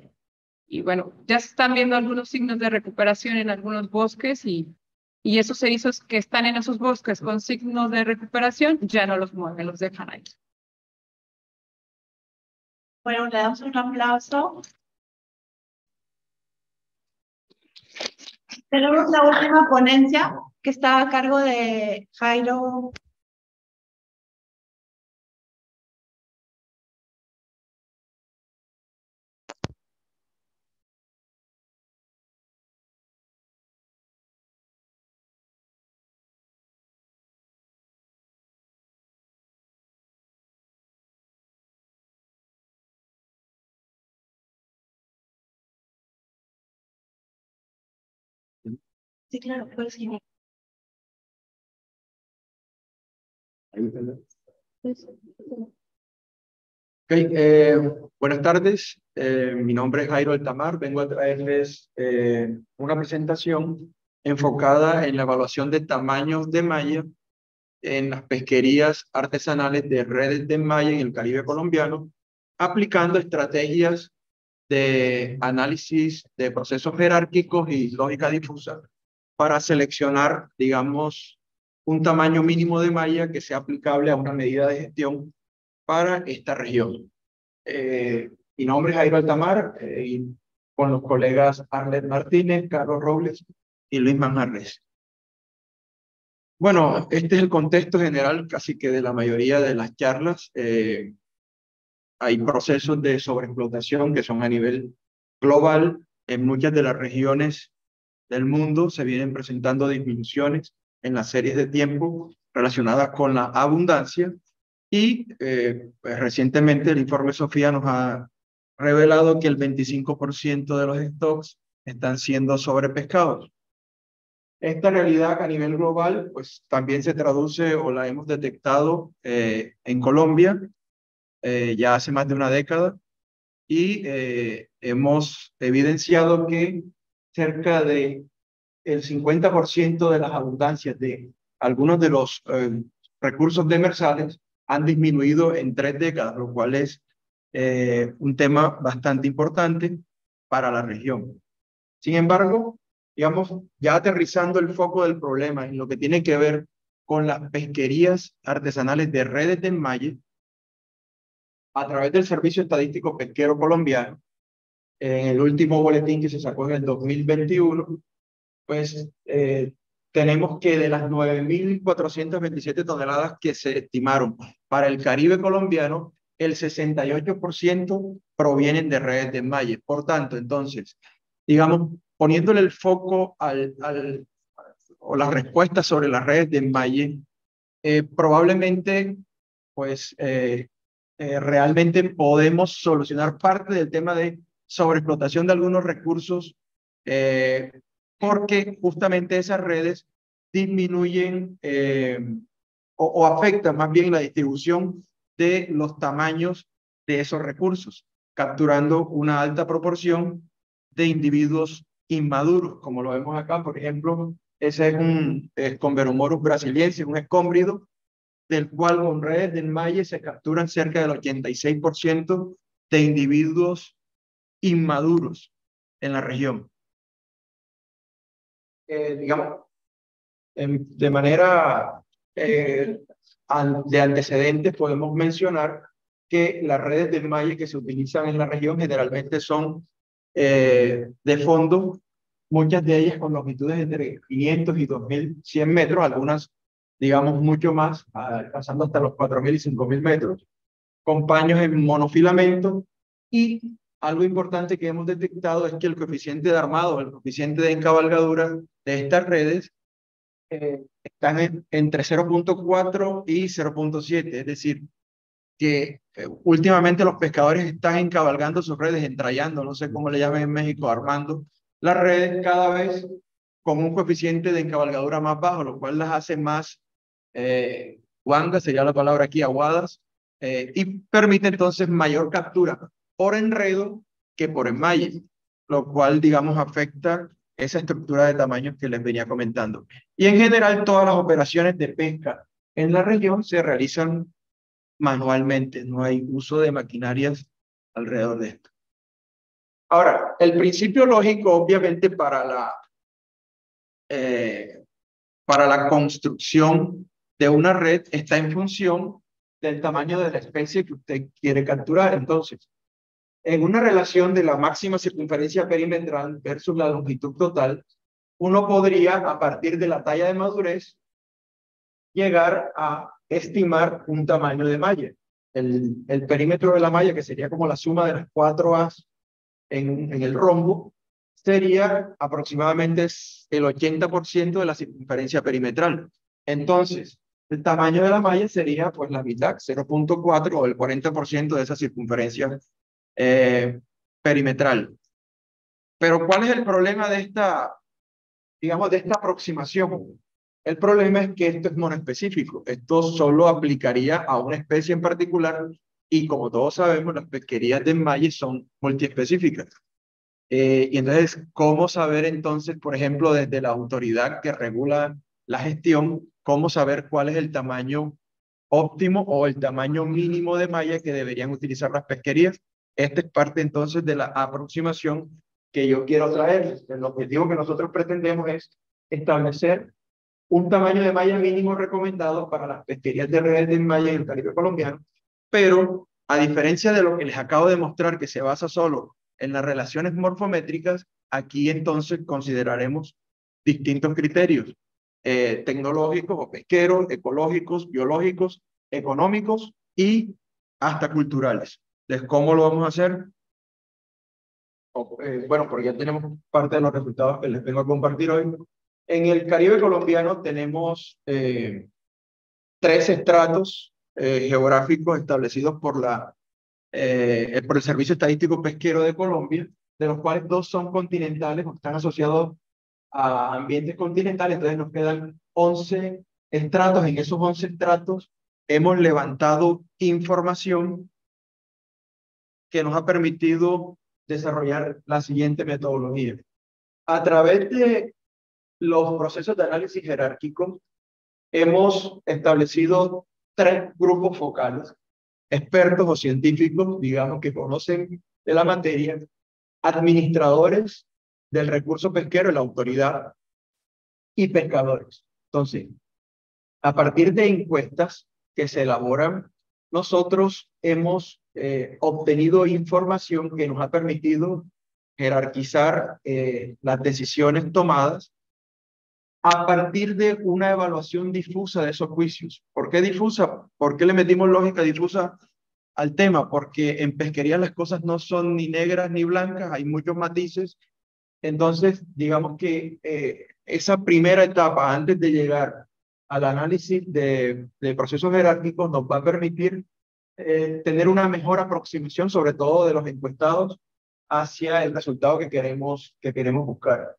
Y bueno, ya se están viendo algunos signos de recuperación en algunos bosques y, y esos erizos que están en esos bosques con signos de recuperación ya no los mueven, los dejan ahí. Bueno, le damos un aplauso. Tenemos la última ponencia que está a cargo de Jairo Sí, claro, puedes seguir. Okay, eh, buenas tardes, eh, mi nombre es Jairo Altamar, vengo a traerles eh, una presentación enfocada en la evaluación de tamaños de malla en las pesquerías artesanales de redes de malla en el Caribe colombiano, aplicando estrategias de análisis de procesos jerárquicos y lógica difusa para seleccionar, digamos, un tamaño mínimo de malla que sea aplicable a una medida de gestión para esta región. Eh, mi nombre es Jairo Altamar eh, y con los colegas Arlet Martínez, Carlos Robles y Luis Manjarres. Bueno, este es el contexto general casi que de la mayoría de las charlas. Eh, hay procesos de sobreexplotación que son a nivel global. En muchas de las regiones del mundo se vienen presentando disminuciones en las series de tiempo relacionadas con la abundancia y eh, pues, recientemente el informe Sofía nos ha revelado que el 25% de los stocks están siendo sobrepescados. Esta realidad a nivel global, pues también se traduce o la hemos detectado eh, en Colombia eh, ya hace más de una década y hemos evidenciado que cerca de el 50% de las abundancias de algunos de los recursos demersales han disminuido en tres décadas, lo cual es un tema bastante importante para la región. Sin embargo, digamos, ya aterrizando el foco del problema en lo que tiene que ver con las pesquerías artesanales de redes de enmalle, a través del Servicio Estadístico Pesquero Colombiano, en el último boletín que se sacó en el 2021, pues eh, tenemos que de las 9.427 toneladas que se estimaron para el Caribe colombiano, el 68% provienen de redes de enmalle. Por tanto, entonces, digamos, poniéndole el foco al, al, o la respuesta sobre las redes de enmalle, eh, probablemente, pues, eh, eh, realmente podemos solucionar parte del tema de sobreexplotación de algunos recursos, porque justamente esas redes disminuyen o, o afectan más bien la distribución de los tamaños de esos recursos, capturando una alta proporción de individuos inmaduros, como lo vemos acá, por ejemplo, ese es un Converomorus brasiliense, un escómbrido, del cual con redes del Malle se capturan cerca del 86% de individuos inmaduros en la región. Eh, digamos, de manera eh, de antecedentes podemos mencionar que las redes del Malle que se utilizan en la región generalmente son eh, de fondo, muchas de ellas con longitudes entre 500 y 2100 metros, algunas, digamos, mucho más, pasando hasta los 4000 y 5000 metros, con paños en monofilamento y algo importante que hemos detectado es que el coeficiente de armado, el coeficiente de encabalgadura de estas redes eh, están entre 0.4 y 0.7, es decir, que eh, últimamente los pescadores están encabalgando sus redes, entrayando, no sé cómo le llaman en México, armando las redes cada vez con un coeficiente de encabalgadura más bajo, lo cual las hace más eh, sería la palabra aquí, aguadas, eh, y permite entonces mayor captura por enredo que por enmalle, lo cual, digamos, afecta esa estructura de tamaños que les venía comentando. Y en general, todas las operaciones de pesca en la región se realizan manualmente, no hay uso de maquinarias alrededor de esto. Ahora, el principio lógico, obviamente, para la, eh, para la construcción de una red está en función del tamaño de la especie que usted quiere capturar. Entonces, en una relación de la máxima circunferencia perimetral versus la longitud total, uno podría, a partir de la talla de madurez, llegar a estimar un tamaño de malla. El, perímetro de la malla, que sería como la suma de las cuatro As en, en el rombo, sería aproximadamente el 80% de la circunferencia perimetral. Entonces, el tamaño de la malla sería pues la mitad, 0.4 o el 40% de esa circunferencia eh, perimetral. Pero ¿cuál es el problema de esta, digamos, de esta aproximación? El problema es que esto es monoespecífico. Esto solo aplicaría a una especie en particular y como todos sabemos, las pesquerías de enmalle son multiespecíficas. Eh, y entonces, ¿cómo saber entonces, por ejemplo, desde la autoridad que regula la gestión, cómo saber cuál es el tamaño óptimo o el tamaño mínimo de malla que deberían utilizar las pesquerías? Esta es parte entonces de la aproximación que yo quiero traer. El objetivo que nosotros pretendemos es establecer un tamaño de malla mínimo recomendado para las pesquerías de redes de malla en el Caribe colombiano, pero a diferencia de lo que les acabo de mostrar que se basa solo en las relaciones morfométricas, aquí entonces consideraremos distintos criterios eh, tecnológicos o pesqueros, ecológicos, biológicos, económicos y hasta culturales. Entonces, ¿cómo lo vamos a hacer? Eh, bueno, porque ya tenemos parte de los resultados que les vengo a compartir hoy. En el Caribe colombiano tenemos eh, tres estratos geográficos establecidos por la eh, por el Servicio Estadístico Pesquero de Colombia, de los cuales dos son continentales, están asociados a ambientes continentales, entonces nos quedan 11 estratos. En esos 11 estratos hemos levantado información que nos ha permitido desarrollar la siguiente metodología. A través de los procesos de análisis jerárquico, hemos establecido tres grupos focales expertos o científicos, digamos, que conocen de la materia, administradores del recurso pesquero, la autoridad, y pescadores. Entonces, a partir de encuestas que se elaboran, nosotros hemos eh, obtenido información que nos ha permitido jerarquizar eh, las decisiones tomadas a partir de una evaluación difusa de esos juicios. ¿Por qué difusa? ¿Por qué le metimos lógica difusa al tema? Porque en pesquería las cosas no son ni negras ni blancas, hay muchos matices. Entonces, digamos que eh, esa primera etapa, antes de llegar al análisis de, de procesos jerárquicos, nos va a permitir eh, tener una mejor aproximación, sobre todo de los encuestados, hacia el resultado que queremos, que queremos buscar.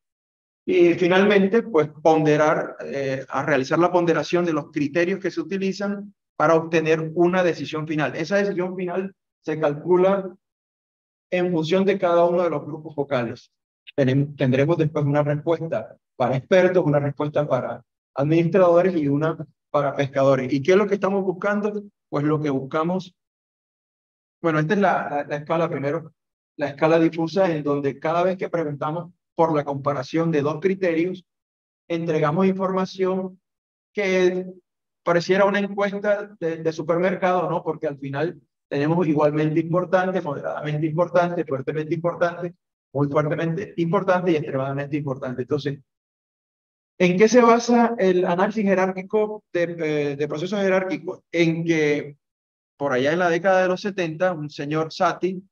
Y finalmente, pues ponderar, eh, a realizar la ponderación de los criterios que se utilizan para obtener una decisión final. Esa decisión final se calcula en función de cada uno de los grupos focales. Tendremos después una respuesta para expertos, una respuesta para administradores y una para pescadores. ¿Y qué es lo que estamos buscando? Pues lo que buscamos, bueno, esta es la, la escala primero, la escala difusa en donde cada vez que preguntamos por la comparación de dos criterios, entregamos información que pareciera una encuesta de, supermercado, ¿no? Porque al final tenemos igualmente importante, moderadamente importante, fuertemente importante, muy fuertemente importante y extremadamente importante. Entonces, ¿en qué se basa el análisis jerárquico de, eh, de procesos jerárquicos? En que por allá en la década de los 70, un señor Sati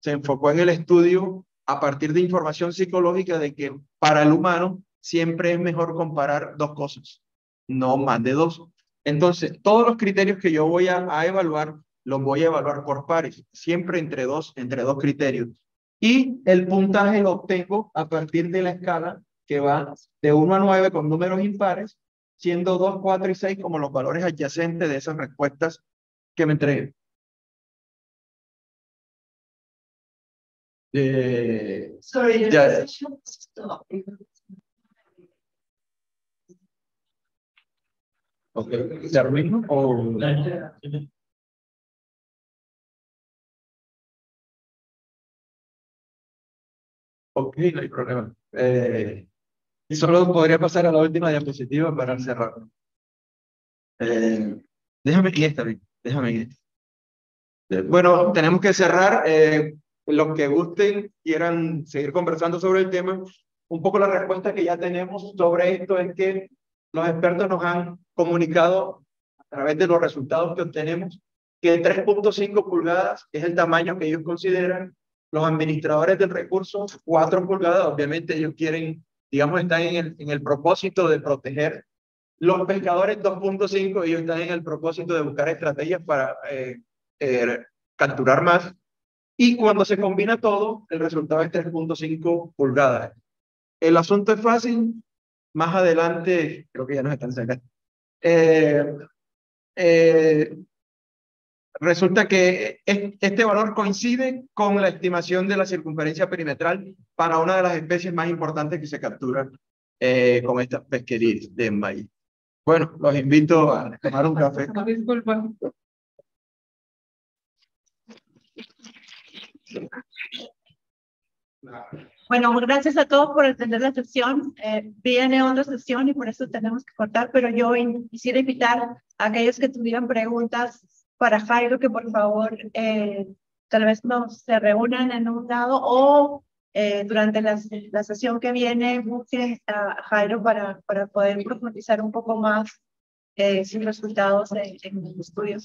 se enfocó en el estudio a partir de información psicológica de que para el humano siempre es mejor comparar dos cosas, no más de dos. Entonces, todos los criterios que yo voy a, evaluar, los voy a evaluar por pares, siempre entre dos, entre dos criterios. Y el puntaje lo obtengo a partir de la escala que va de 1 a 9 con números impares, siendo 2, 4 y 6 como los valores adyacentes de esas respuestas que me entreguen. Eh, Sorry, ya. Ok, ¿ya mismo o...? Ok, no hay problema. Eh, y solo podría pasar a la última diapositiva para cerrar. Eh, déjame en esta, déjame esta. Eh, bueno, tenemos que cerrar. Eh, los que gusten, quieran seguir conversando sobre el tema, un poco la respuesta que ya tenemos sobre esto es que los expertos nos han comunicado a través de los resultados que obtenemos que 3.5 pulgadas es el tamaño que ellos consideran. Los administradores del recurso, 4 pulgadas, obviamente ellos quieren, digamos, están en el, en el propósito de proteger. Los pescadores 2.5, ellos están en el propósito de buscar estrategias para eh, eh, capturar más. Y cuando se combina todo, el resultado es 3.5 pulgadas. El asunto es fácil. más adelante, creo que ya nos están cerca, eh, eh, resulta que este valor coincide con la estimación de la circunferencia perimetral para una de las especies más importantes que se capturan eh, con estas pesquerías de maíz. Bueno, los invito a tomar un café. Disculpa. Bueno, gracias a todos por atender la sesión. Eh, viene otra sesión y por eso tenemos que cortar, pero yo quisiera invitar a aquellos que tuvieran preguntas para Jairo que por favor eh, tal vez nos se reúnan en un lado o eh, durante la, la, sesión que viene busquen a Jairo para, para poder profundizar un poco más eh, sus resultados en, en el estudio